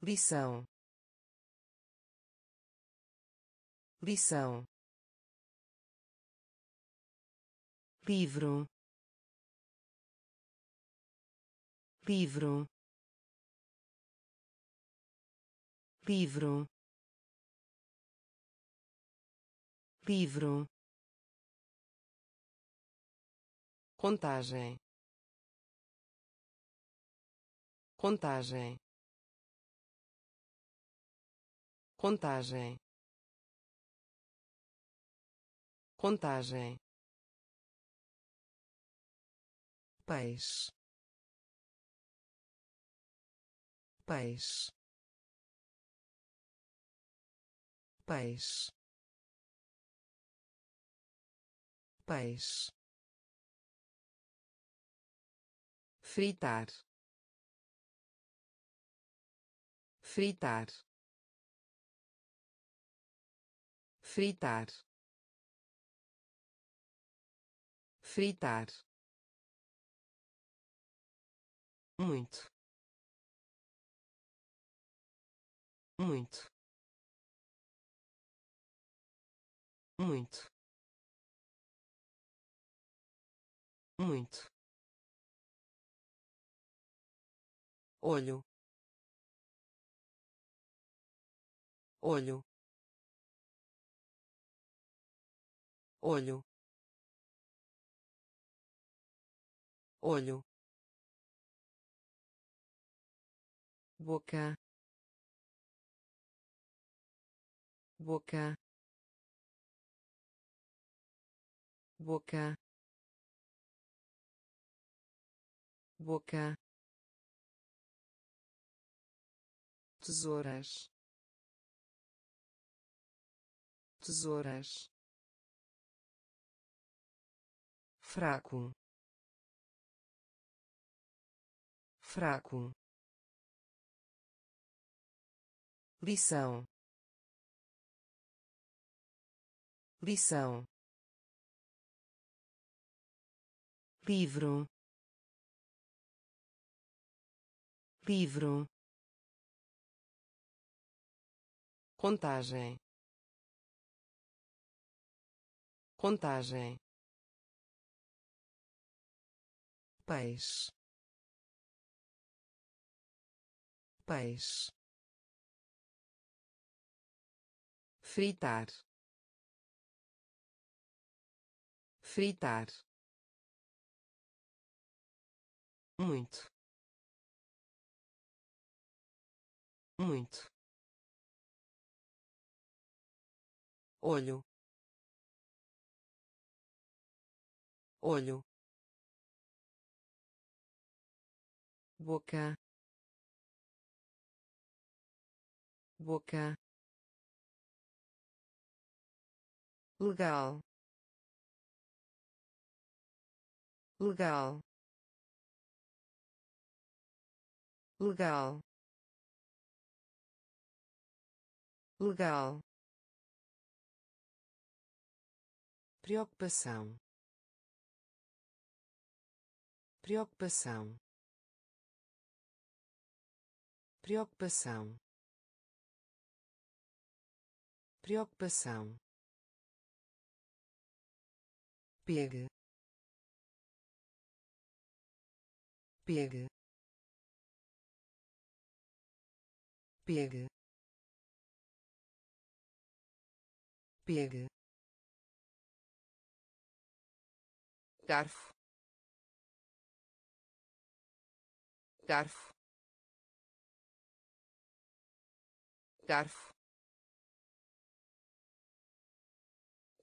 Lição. Lição. Livro. Livro livro. Livro. Contagem. Contagem. Contagem. Contagem. Peixe. Peixe peixe. Peixe. Fritar. Fritar. Fritar. Fritar. Muito. Muito muito. Muito. Olho. Olho. Olho. Olho. Boca. Boca boca. Boca. Tesouras. Tesouras. Fraco. Fraco. Lição. Lição livro. Livro. Contagem. Contagem. Peixe. Peixe. Fritar. Fritar muito. Muito. Olho. Olho. Boca. Boca. Legal. Legal legal. Legal. Preocupação. Preocupação. Preocupação. Preocupação. Pegue. Pegue pegue pegue garfo garfo garfo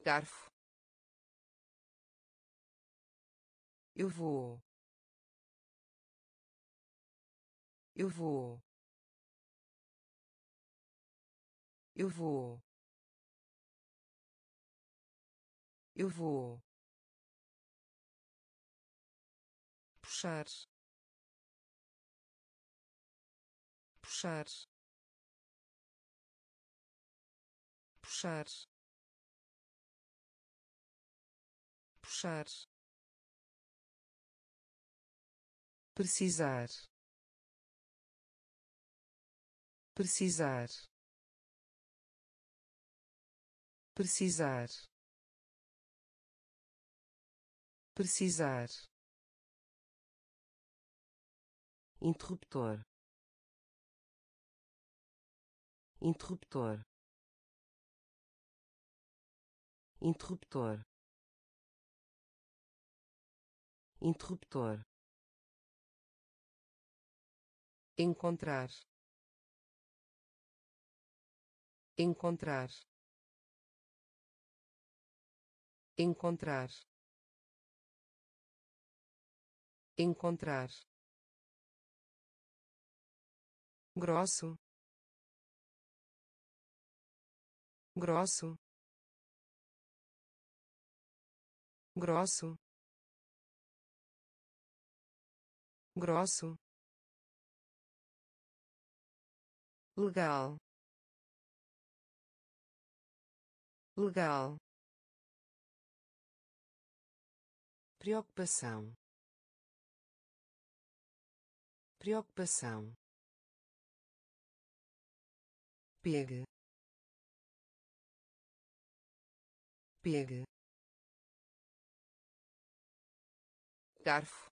garfo. Eu vou. Eu vou eu vou. Eu vou. Puxar. Puxar. Puxar. Puxar. Precisar. Precisar precisar. Precisar. Interruptor. Interruptor. Interruptor. Interruptor. Encontrar. Encontrar encontrar. Encontrar. Grosso. Grosso. Grosso. Grosso. Legal. Legal preocupação. Preocupação. Pegue. Pegue. Garfo.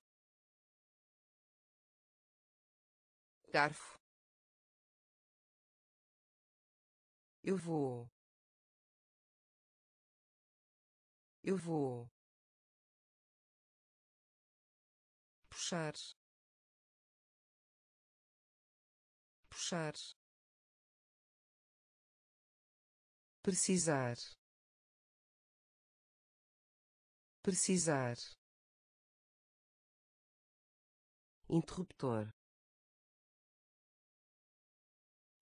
Garfo. Eu vou. Eu vou puxar. Puxar. Precisar. Precisar. Interruptor.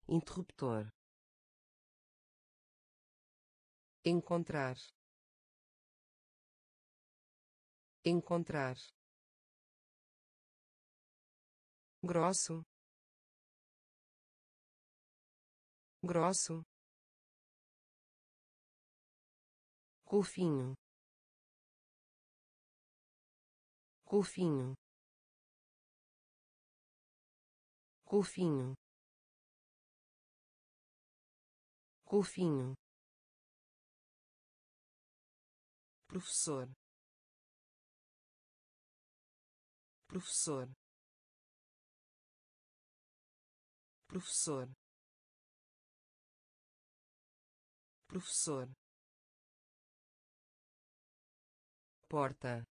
Interruptor. Encontrar. Encontrar grosso. Grosso. Golfinho. Golfinho. Golfinho. Golfinho. Professor. Professor professor. Professor. Porta.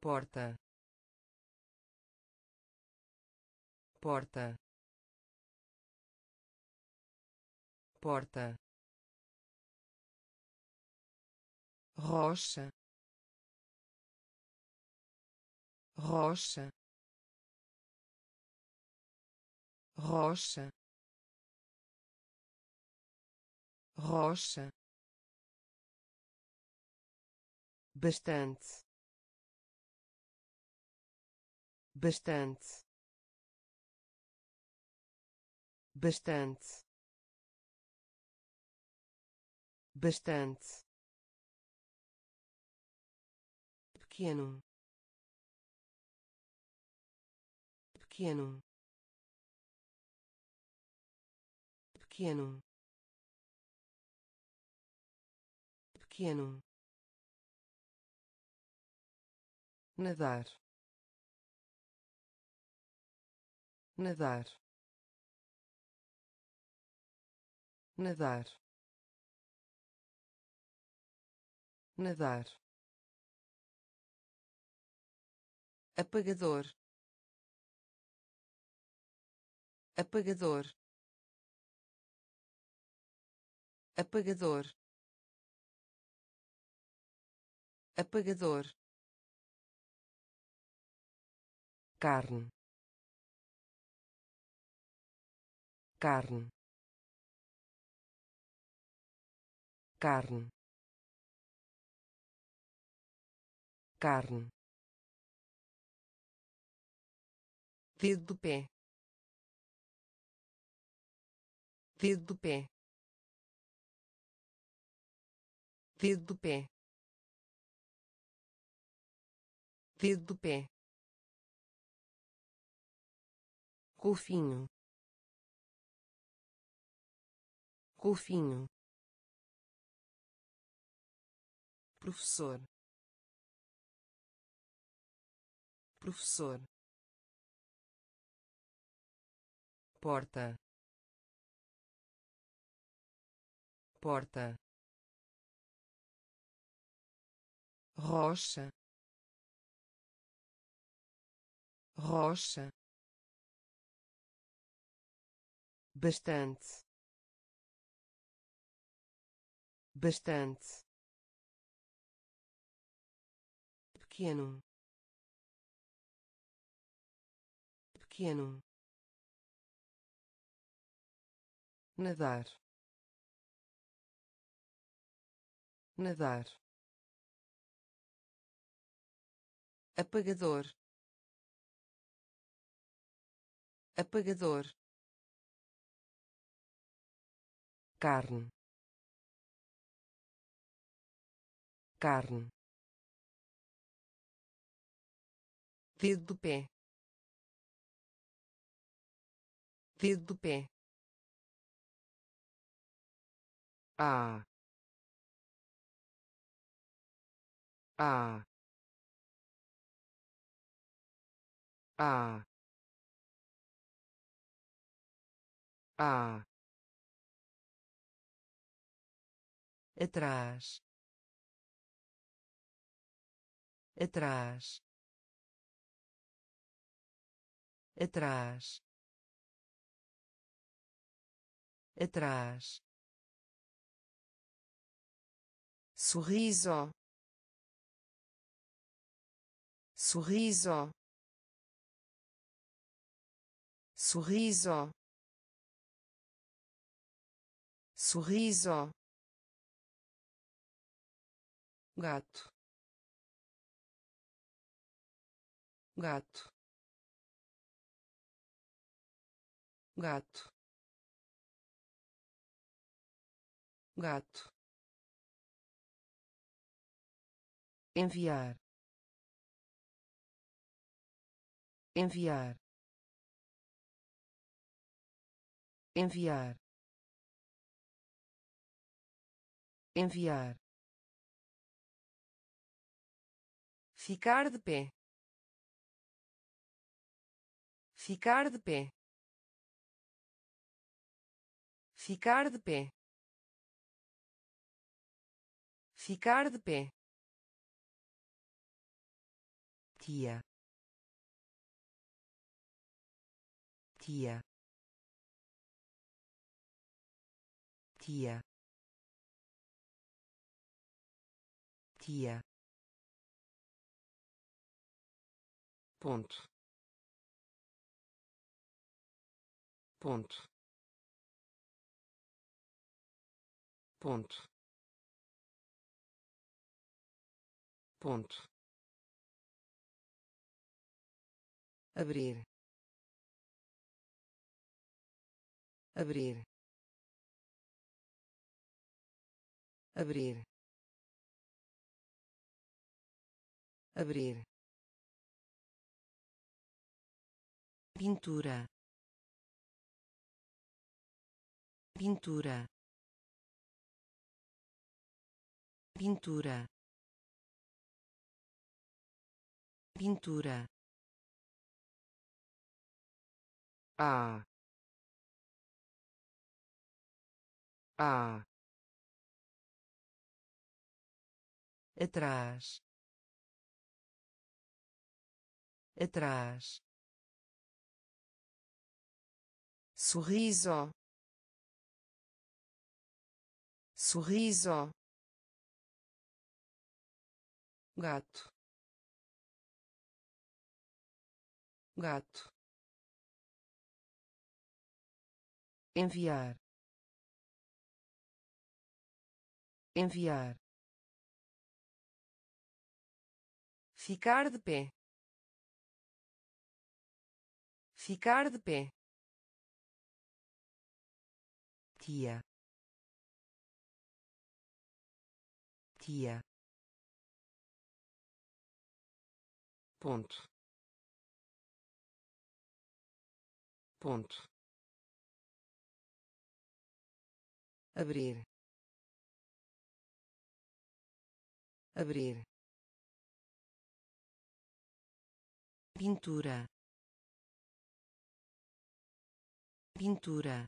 Porta. Porta. Porta. Rocha. Rocha rocha. Rocha. Bastante. Bastante. Bastante. Bastante. Pequeno. Pequeno pequeno. Pequeno. Nadar. Nadar. Nadar. Nadar. Apagador. Apagador apagador. Apagador. Carne. Carne. Carne. Carne. Dedo do pé. Dedo do pé dedo do pé. Dedo do pé. Golfinho. Golfinho. Professor. Professor. Porta. Porta rocha. Rocha. Bastante. Bastante. Pequeno. Pequeno. Nadar. Nadar apagador. Apagador. Carne. Carne. Dedo do pé. Dedo do pé. A. A a. A. Atrás. Atrás. Atrás. Atrás. Sorriso. Sorriso sorriso. Sorriso. Gato. Gato. Gato. Gato. Enviar. Enviar enviar. Enviar. Ficar de pé. Ficar de pé. Ficar de pé. Ficar de pé. Tia. Tia tia. Tia. Ponto. Ponto. Ponto. Ponto. Abrir. Abrir abrir. Abrir. Pintura. Pintura. Pintura. Pintura. A. A atrás. Atrás. Sorriso. Sorriso. Gato. Gato. Enviar. Enviar ficar de pé. Ficar de pé. Tia. Tia. Ponto. Ponto. Abrir. Abrir pintura. Pintura.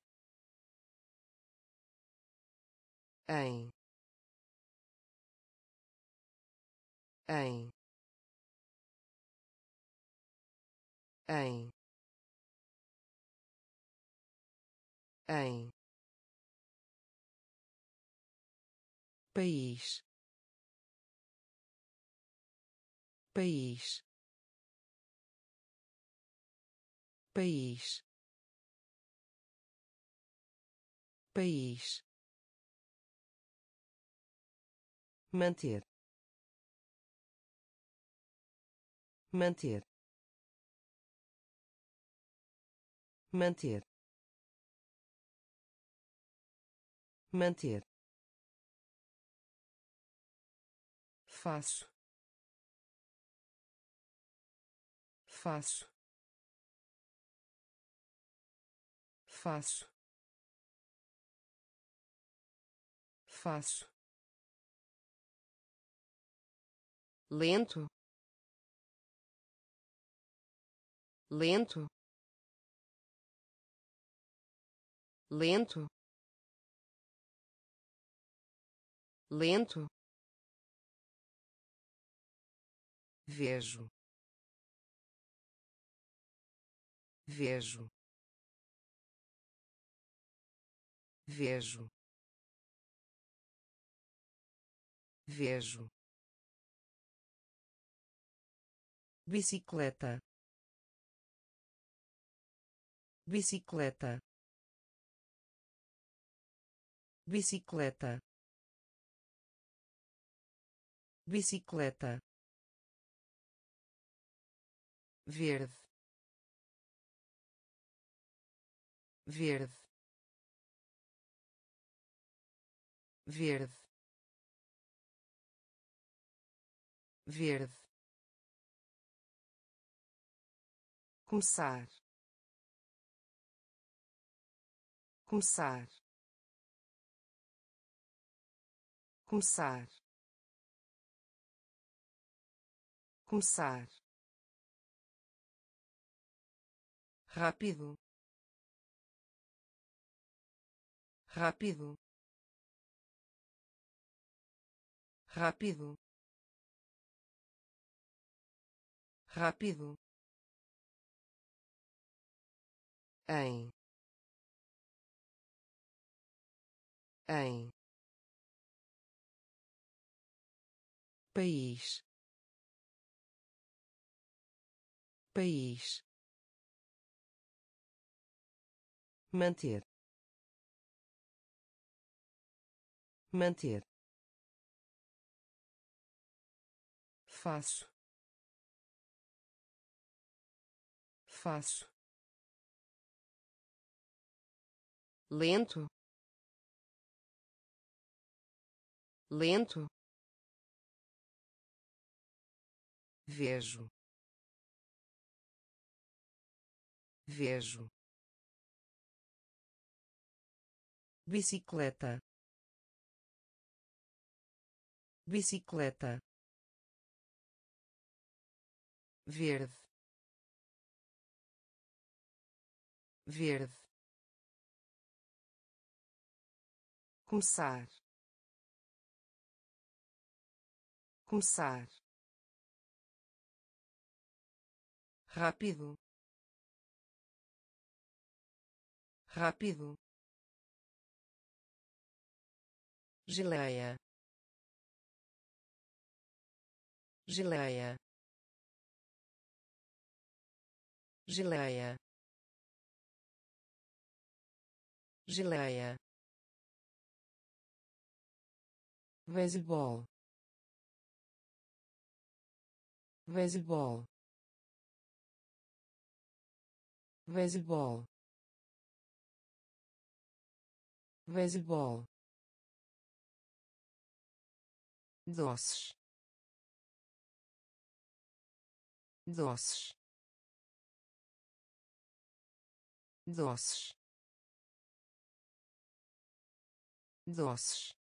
Em. Em. Em. Em. País. País país. País. Manter. Manter. Manter. Manter. Faço. Faço faço. Faço. Lento. Lento. Lento. Lento. Vejo. Vejo vejo. Vejo. Bicicleta. Bicicleta. Bicicleta. Bicicleta. Verde. Verde verde verde. Começar. Começar. Começar. Começar. Rápido. Rápido rápido. Rápido. Em. Em. País. País. Manter. Manter faço. Faço. Lento. Lento. Vejo. Vejo. Bicicleta. Bicicleta verde. Verde. Começar. Começar. Rápido. Rápido. Geleia. Geleia geleia. Geleia. Beisebol beisebol beisebol beisebol doces. Doces doces. Doces.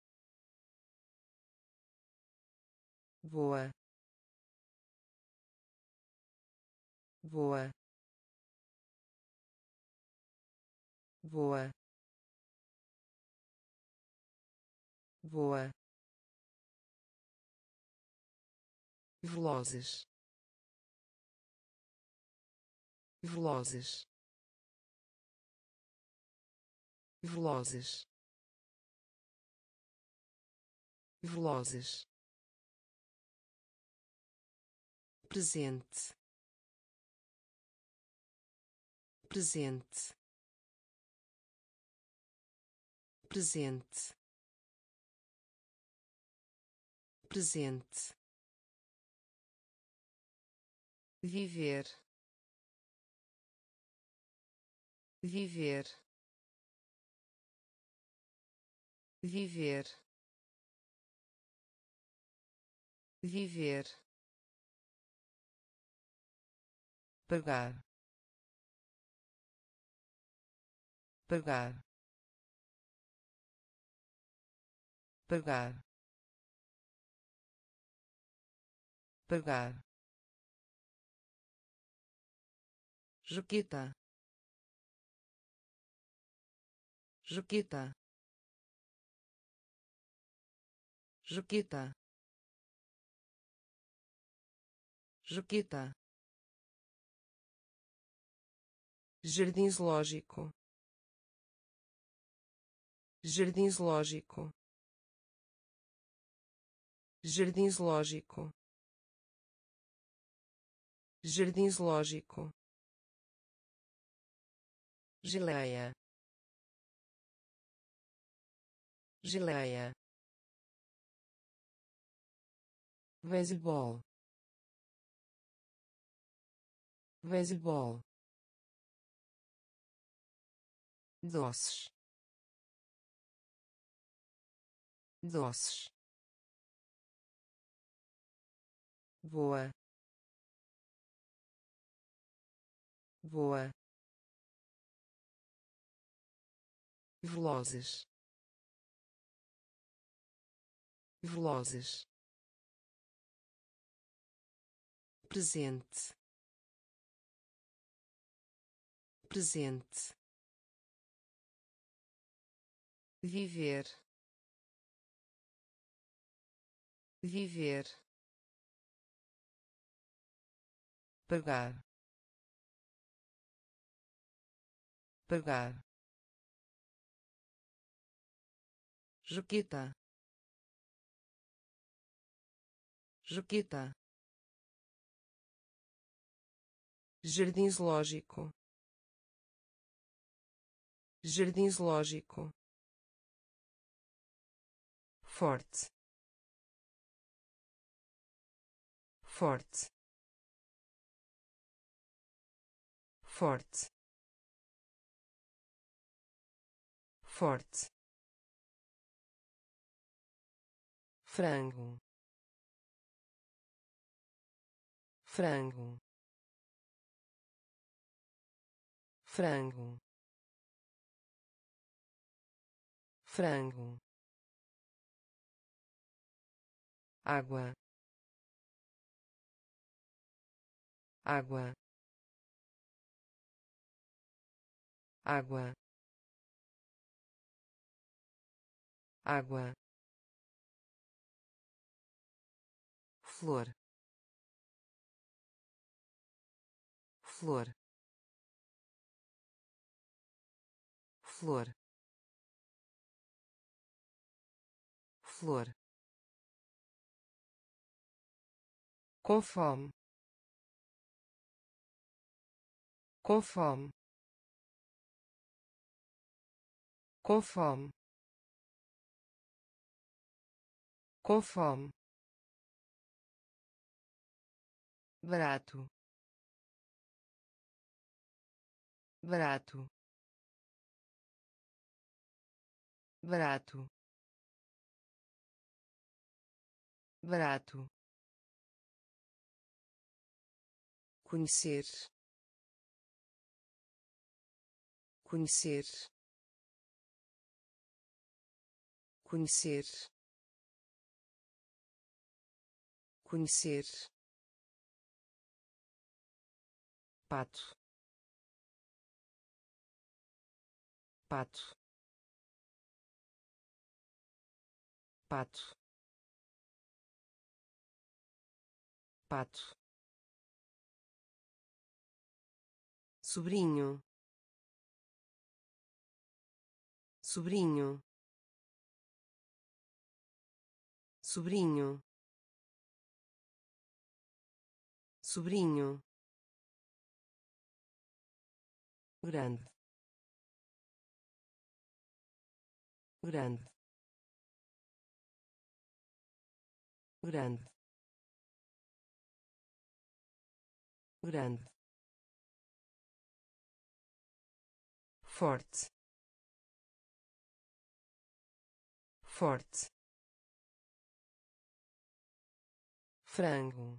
Boa. Boa. Boa. Boa. Velozes. Velozes velozes. Velozes. Presente. Presente. Presente. Presente. Viver. Viver viver. Viver. Pagar pagar pagar pagar Juquita. Juquita. Juquita. Juquita. Jardim zoológico. Jardim zoológico. Jardim zoológico. Jardim zoológico. Geleia. Geleia. Beisebol. Beisebol. doces. Doces. Boa. Boa. Velozes. Velozes presente. Presente. Viver. Viver. Pagar. Pagar. Juquita. Juquita. Jardim zoológico. Jardim zoológico. Forte. Forte. Forte. Forte. Frango. Frango frango. Frango. Água. Água. Água. Água. Flor. Flor flor. Flor. Com fome. Com fome. Barato. Barato barato. Barato. Conhecer. Conhecer. Conhecer. Conhecer. Pato. Pato pato. Pato. Sobrinho. Sobrinho. Sobrinho. Sobrinho. Grande. Grande grande. Grande. Forte. Forte. Frango.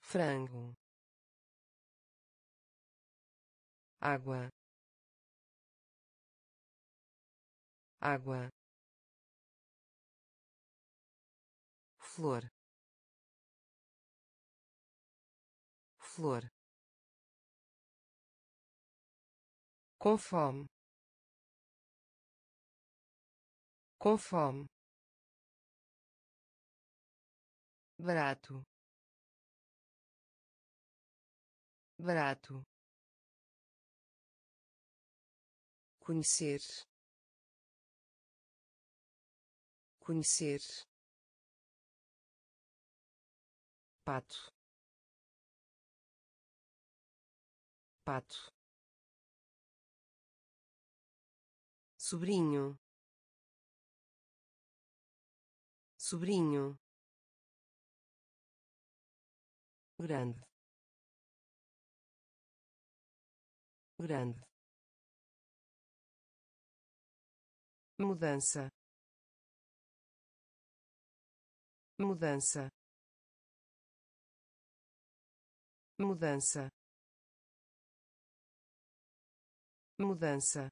Frango. Água. Água flor. Flor. Com fome. Barato. Barato. Conhecer. Conhecer pato. Pato. Sobrinho. Sobrinho. Grande. Grande. Mudança. Mudança mudança. Mudança.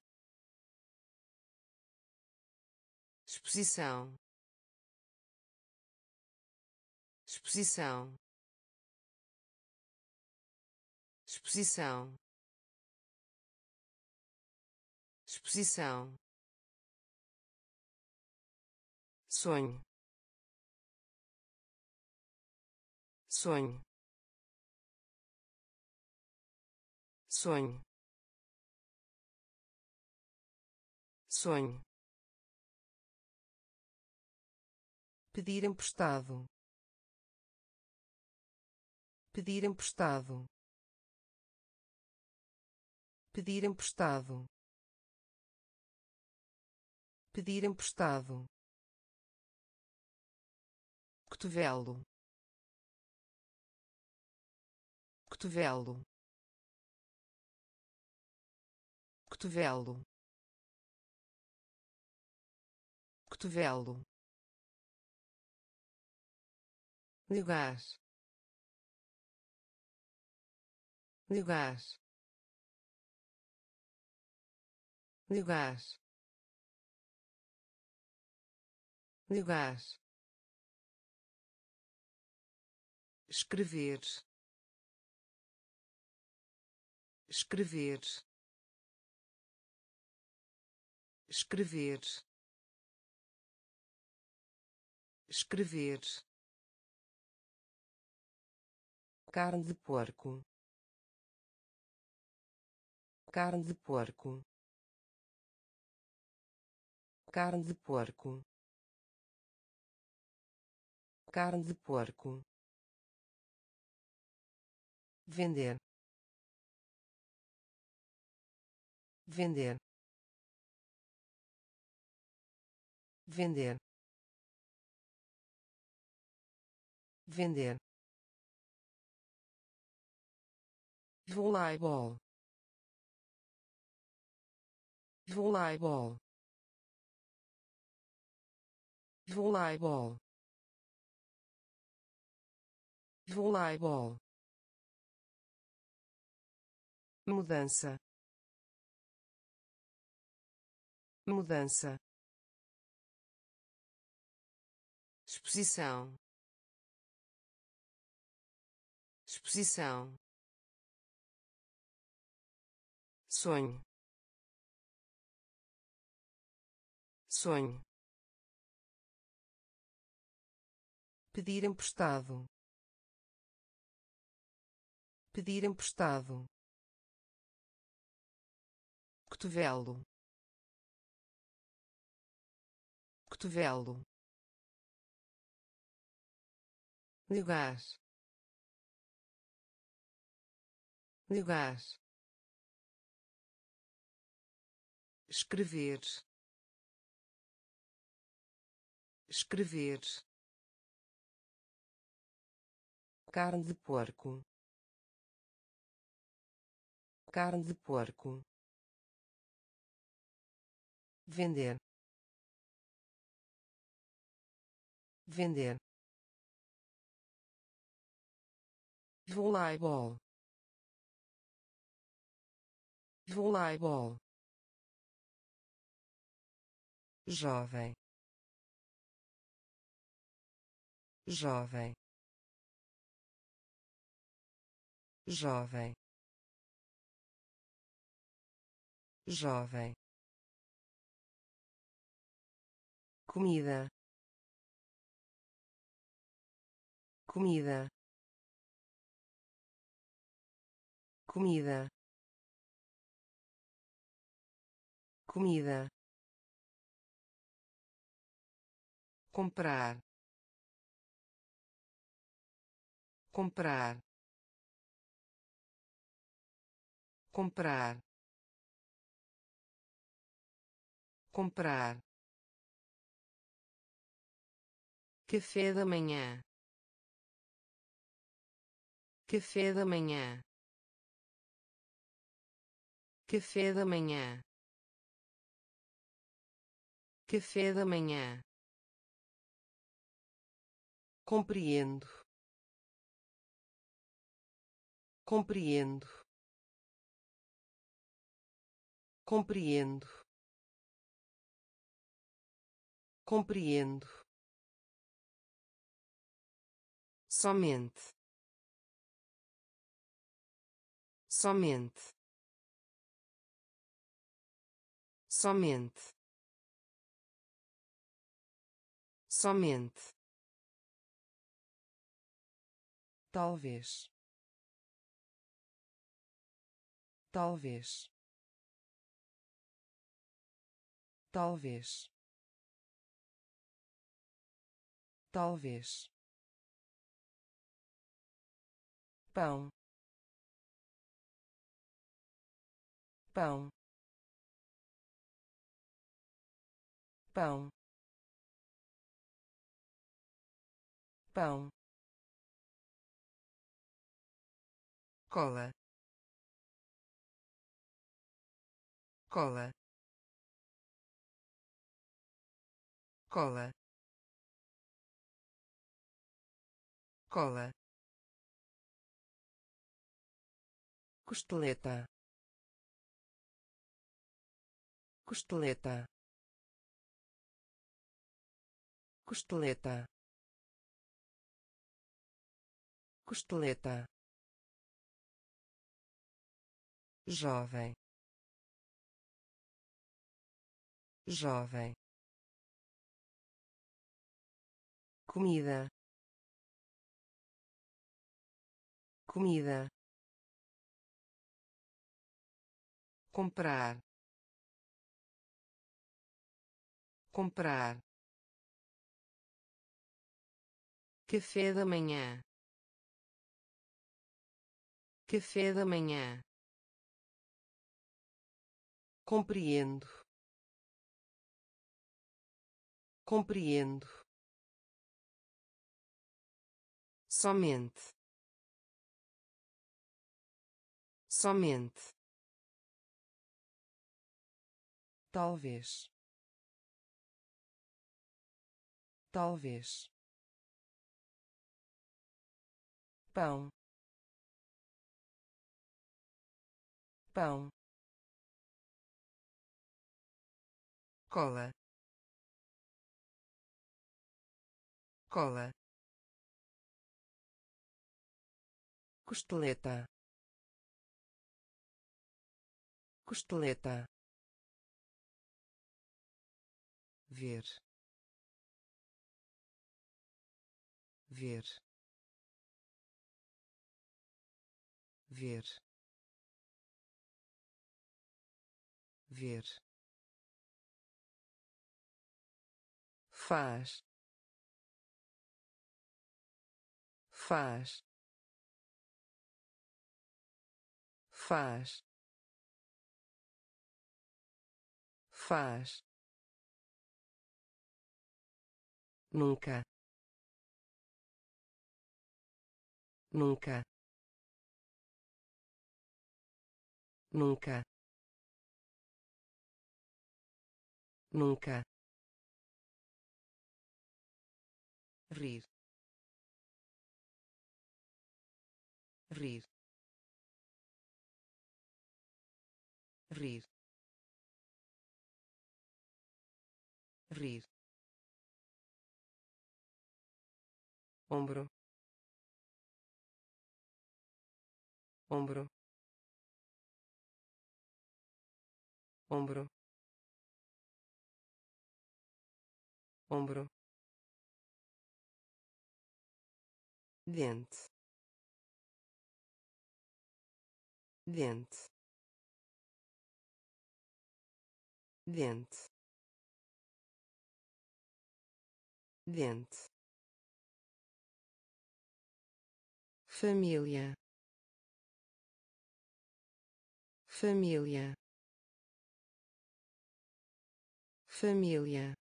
Exposição. Exposição. Exposição. Exposição. Sonho. Sonho sonho. Sonho. Pedir emprestado. Pedir emprestado. Pedir emprestado. Pedir emprestado. Cotovelo. Cotovelo cotovelo. Cotovelo. Lugar lugar lugar lugar escrever. Escrever escrever. Escrever. Carne de porco. Carne de porco. Carne de porco. Carne de porco. Vender. Vender vender. Vender. Voleibol. Voleibol. Voleibol. Voleibol. Mudança. Mudança exposição. Exposição. Sonho. Sonho. Pedir emprestado. Pedir emprestado. Cotovelo. Cotovelo lugar. Lugar. Escrever. Escrever. Carne de porco. Carne de porco. Vender. Vender voleibol voleibol jovem. Jovem. Jovem. Jovem. Comida. Comida comida. Comida. Comprar. Comprar. Comprar. Comprar. Café da manhã. Café da manhã café da manhã. Café da manhã. Compreendo. Compreendo. Compreendo. Compreendo. Somente. Somente somente. Somente. Talvez. Talvez. Talvez. Talvez. Pão. Pão pão. Pão. Cola. Cola. Cola. Cola. Costeleta. Costeleta costeleta. Costeleta. Jovem. Jovem. Comida. Comida. Comprar. Comprar café da manhã. Café da manhã. Compreendo. Compreendo. Somente. Somente. Talvez. Talvez pão. Pão. Cola. Cola. Costeleta. Costeleta. Ver. Ver ver. Ver. Faz. Faz. Faz. Faz. Nunca. Nunca nunca. Nunca. Rir. Rir. Rir. Rir. Ombro. Ombro ombro. Ombro. Dente. Dente. Dente. Dente. Família. Família família.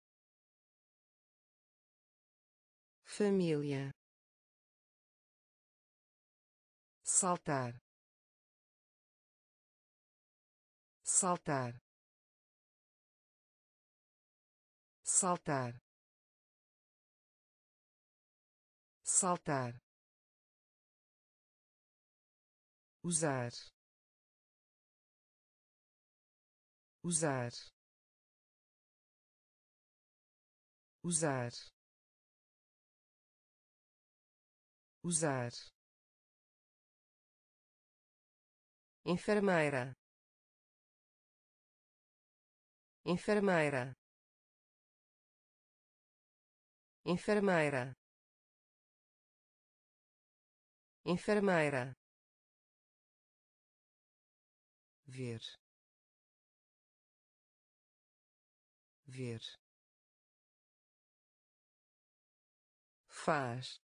Família. Saltar. Saltar. Saltar. Saltar. Usar. Usar usar. Usar. Enfermeira. Enfermeira. Enfermeira. Enfermeira. Ver. Ver faz.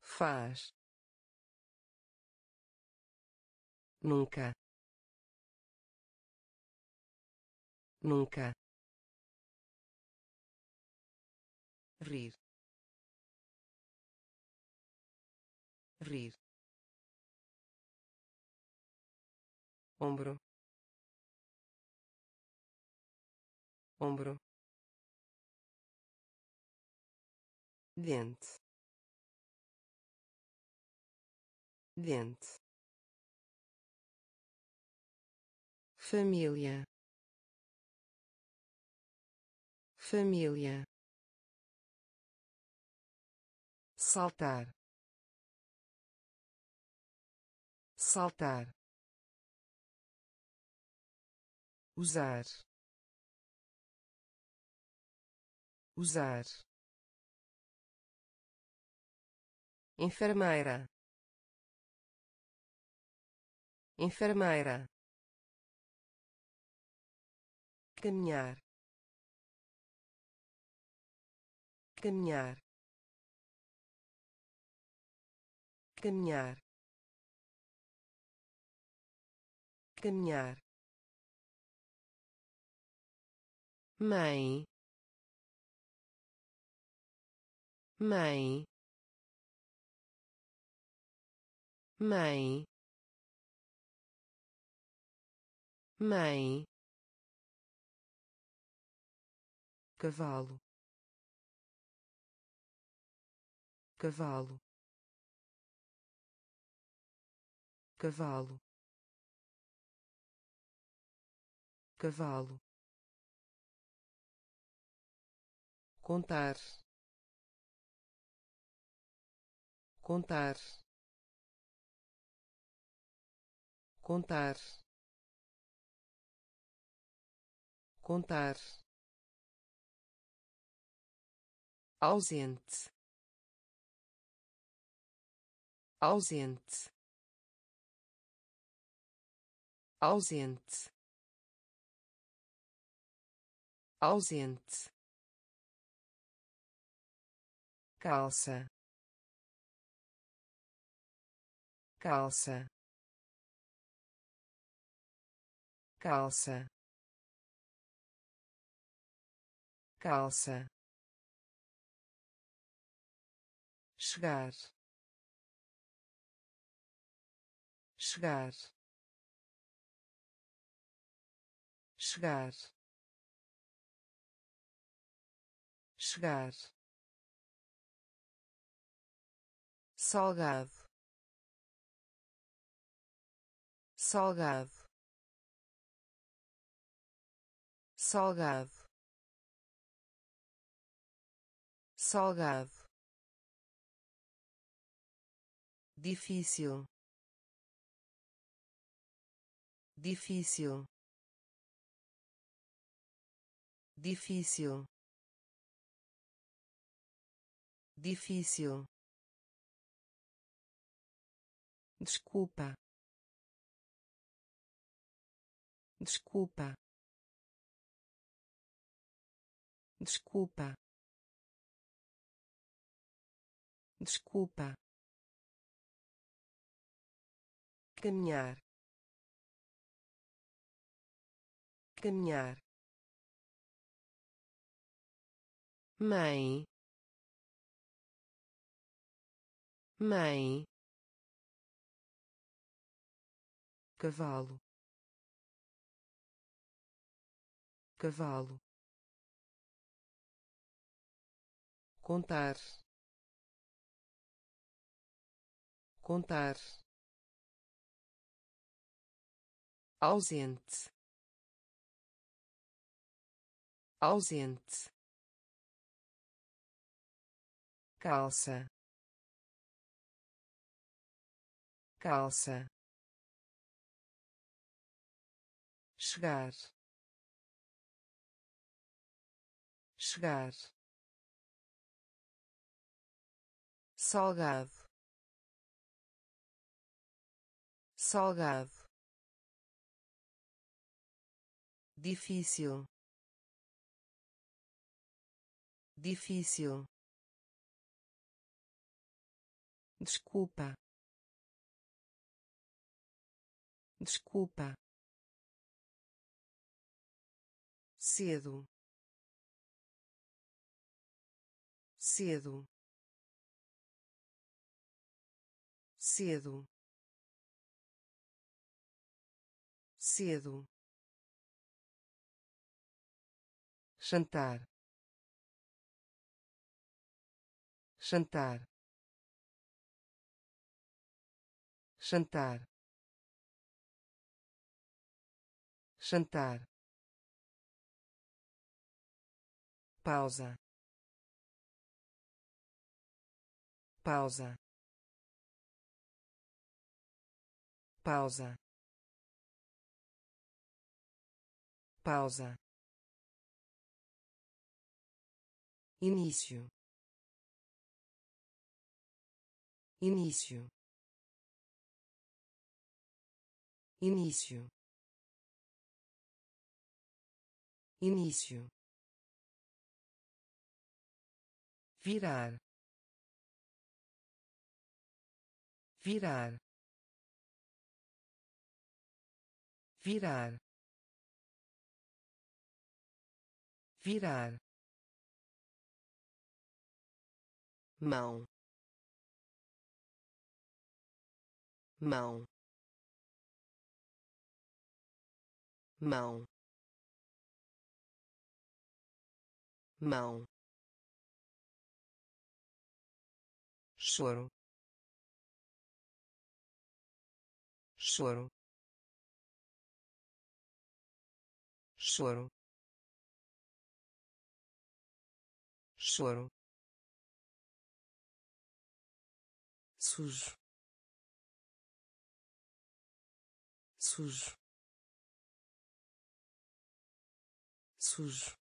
Faz. Nunca. Nunca. Rir. Rir. Ombro. Ombro dente dente família. Família. Saltar. Saltar. Usar. Usar enfermeira. Enfermeira. Caminhar. Caminhar. Caminhar. Caminhar. Mãe. Mãe mãe. Mãe. Cavalo. Cavalo. Cavalo. Cavalo. Contar. Contar contar. Contar. Ausente. Ausente. Ausente. Ausente. Calça. Calça calça. Calça. Chegar. Chegar. Chegar. Chegar. Salgado. Salgado salgado. Salgado. Difícil. Difícil. Difícil. Difícil. Desculpa. Desculpa desculpa. Desculpa. Caminhar. Caminhar. Mãe. Mãe. Cavalo. Cavalo contar. Contar. Ausente. Ausente. Calça. Calça. Chegar. Chegar salgado. Salgado. Difícil. Difícil. Desculpa. Desculpa. Cedo. Cedo cedo. Cedo. Jantar. Jantar. Jantar. Jantar. Pausa. Pausa pausa. Pausa. Início. Início. Início. Início. Virar. Virar virar virar mão mão mão mão. choro choro choro. Choro. Sujo. Sujo. Sujo.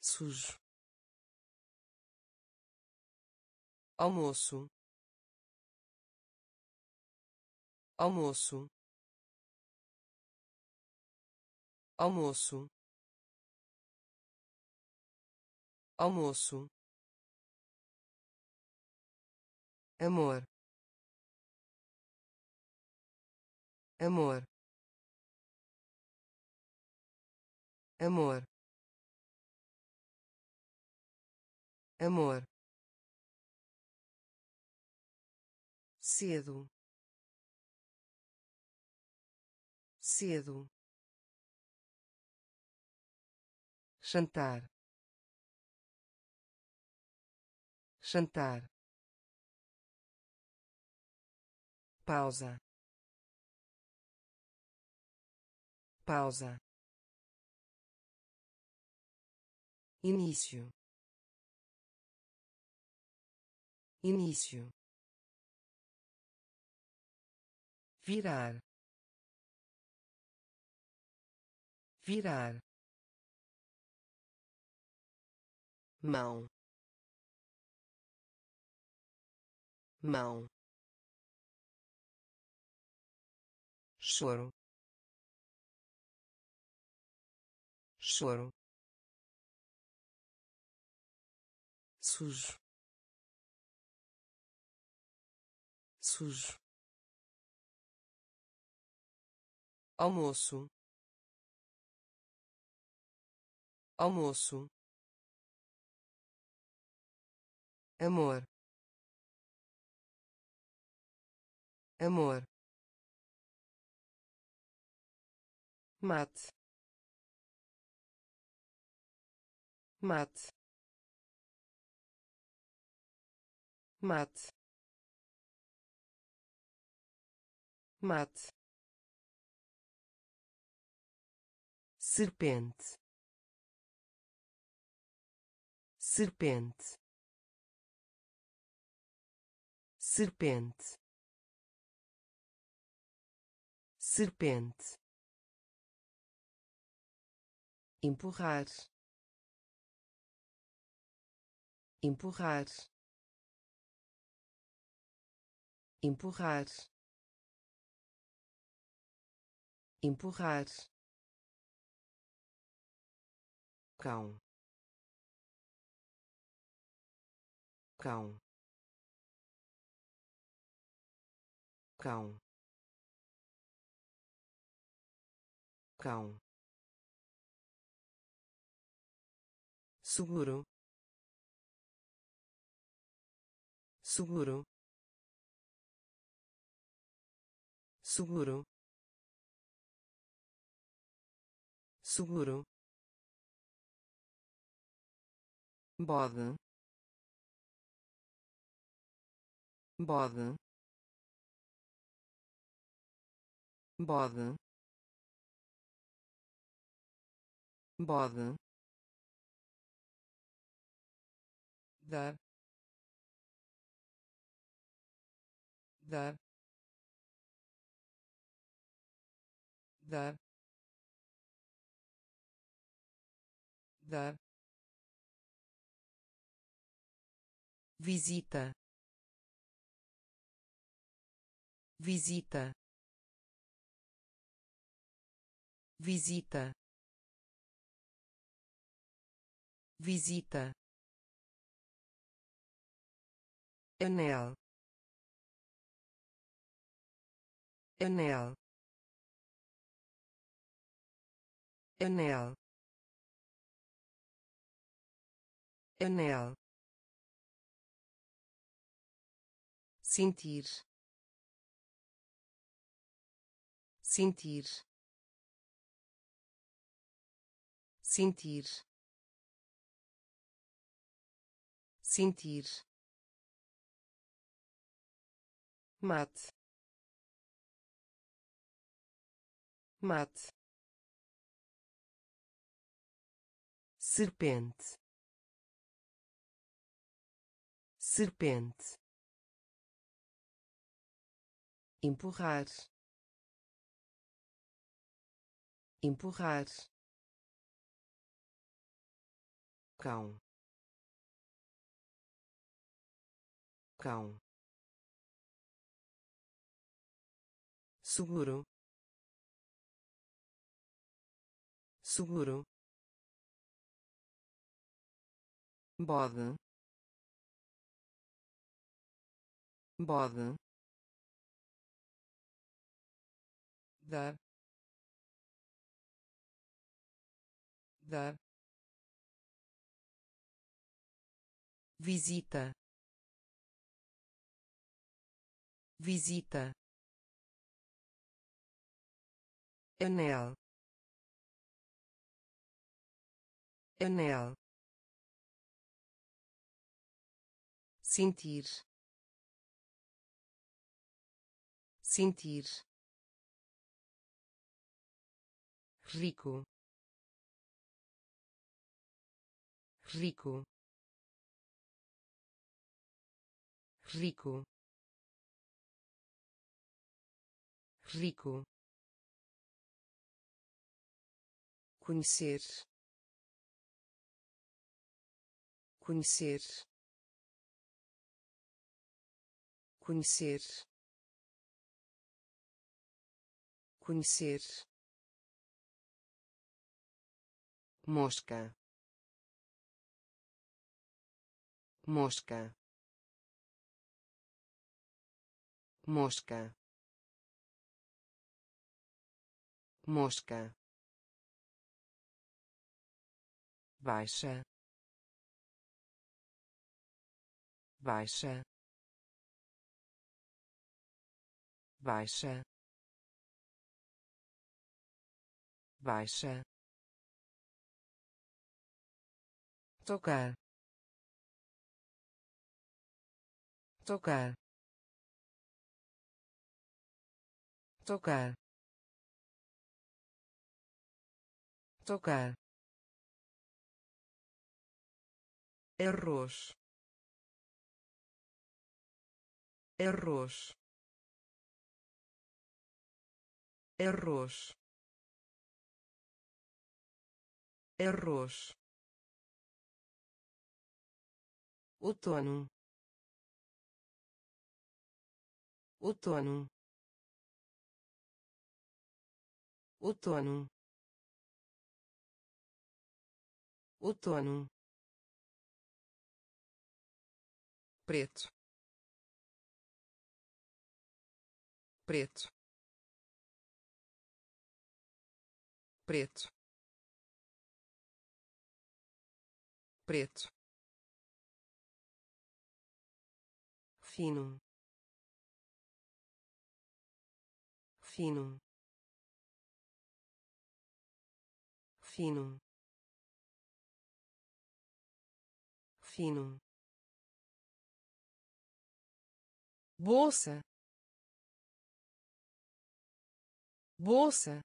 Sujo. Almoço. Almoço almoço. Almoço. Amor. Amor. Amor. Amor. Cedo. Cedo jantar. Jantar. Pausa. Pausa. Início. Início. Virar. Virar mão. Mão. Choro. Choro. Sujo. Sujo. Almoço. Almoço amor. Amor. Mate. Mate. Mate. Mate. Serpente. Serpente serpente. Serpente. Empurrar. Empurrar. Empurrar. Empurrar. Cão. Cão cão. Cão. Seguro. Seguro. Seguro. Seguro. Bode. Bode bode. Bode. Dar. Dar. Dar. Dar. Visita. Visita visita. Visita. Anel. Anel. Anel. Anel. Sentir. Sentir sentir. Sentir. Mate. Mate. Serpente. Serpente. Empurrar. Empurrar cão. Cão. Seguro. Seguro. Bode. Bode. Dar. Dar visita. Visita. Anel. Anel. Sentir. Sentir. Rico. Rico rico. Rico. Conhecer. Conhecer. Conhecer. Conhecer. Mosca. Mosca mosca. Mosca. Baixa. Baixa. Baixa. Baixa. Tocar. Tocar tocar. Tocar. Arroz. Arroz. Arroz. Arroz. Outono. Outono outono. Outono. Preto. Preto. Preto. Preto. Fino. Fino fino fino bolsa bolsa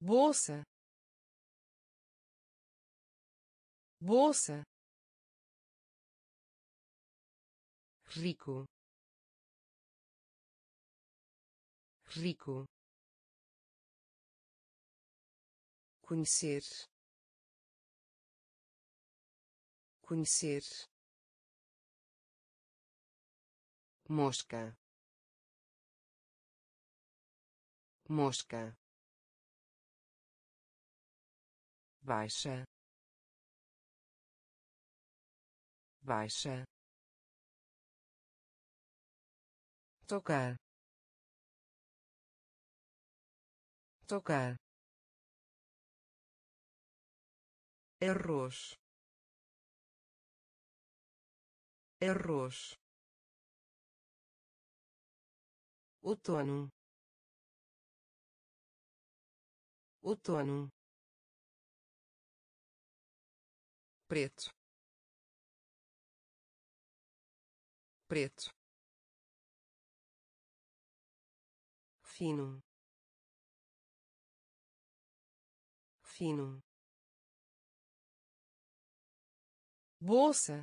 bolsa bolsa rico rico conhecer. Conhecer. Mosca. Mosca. Baixa. Baixa. Tocar. Tocar arroz. Arroz. Outono. Outono. Preto. Preto. Fino. Fino bolsa.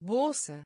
Bolsa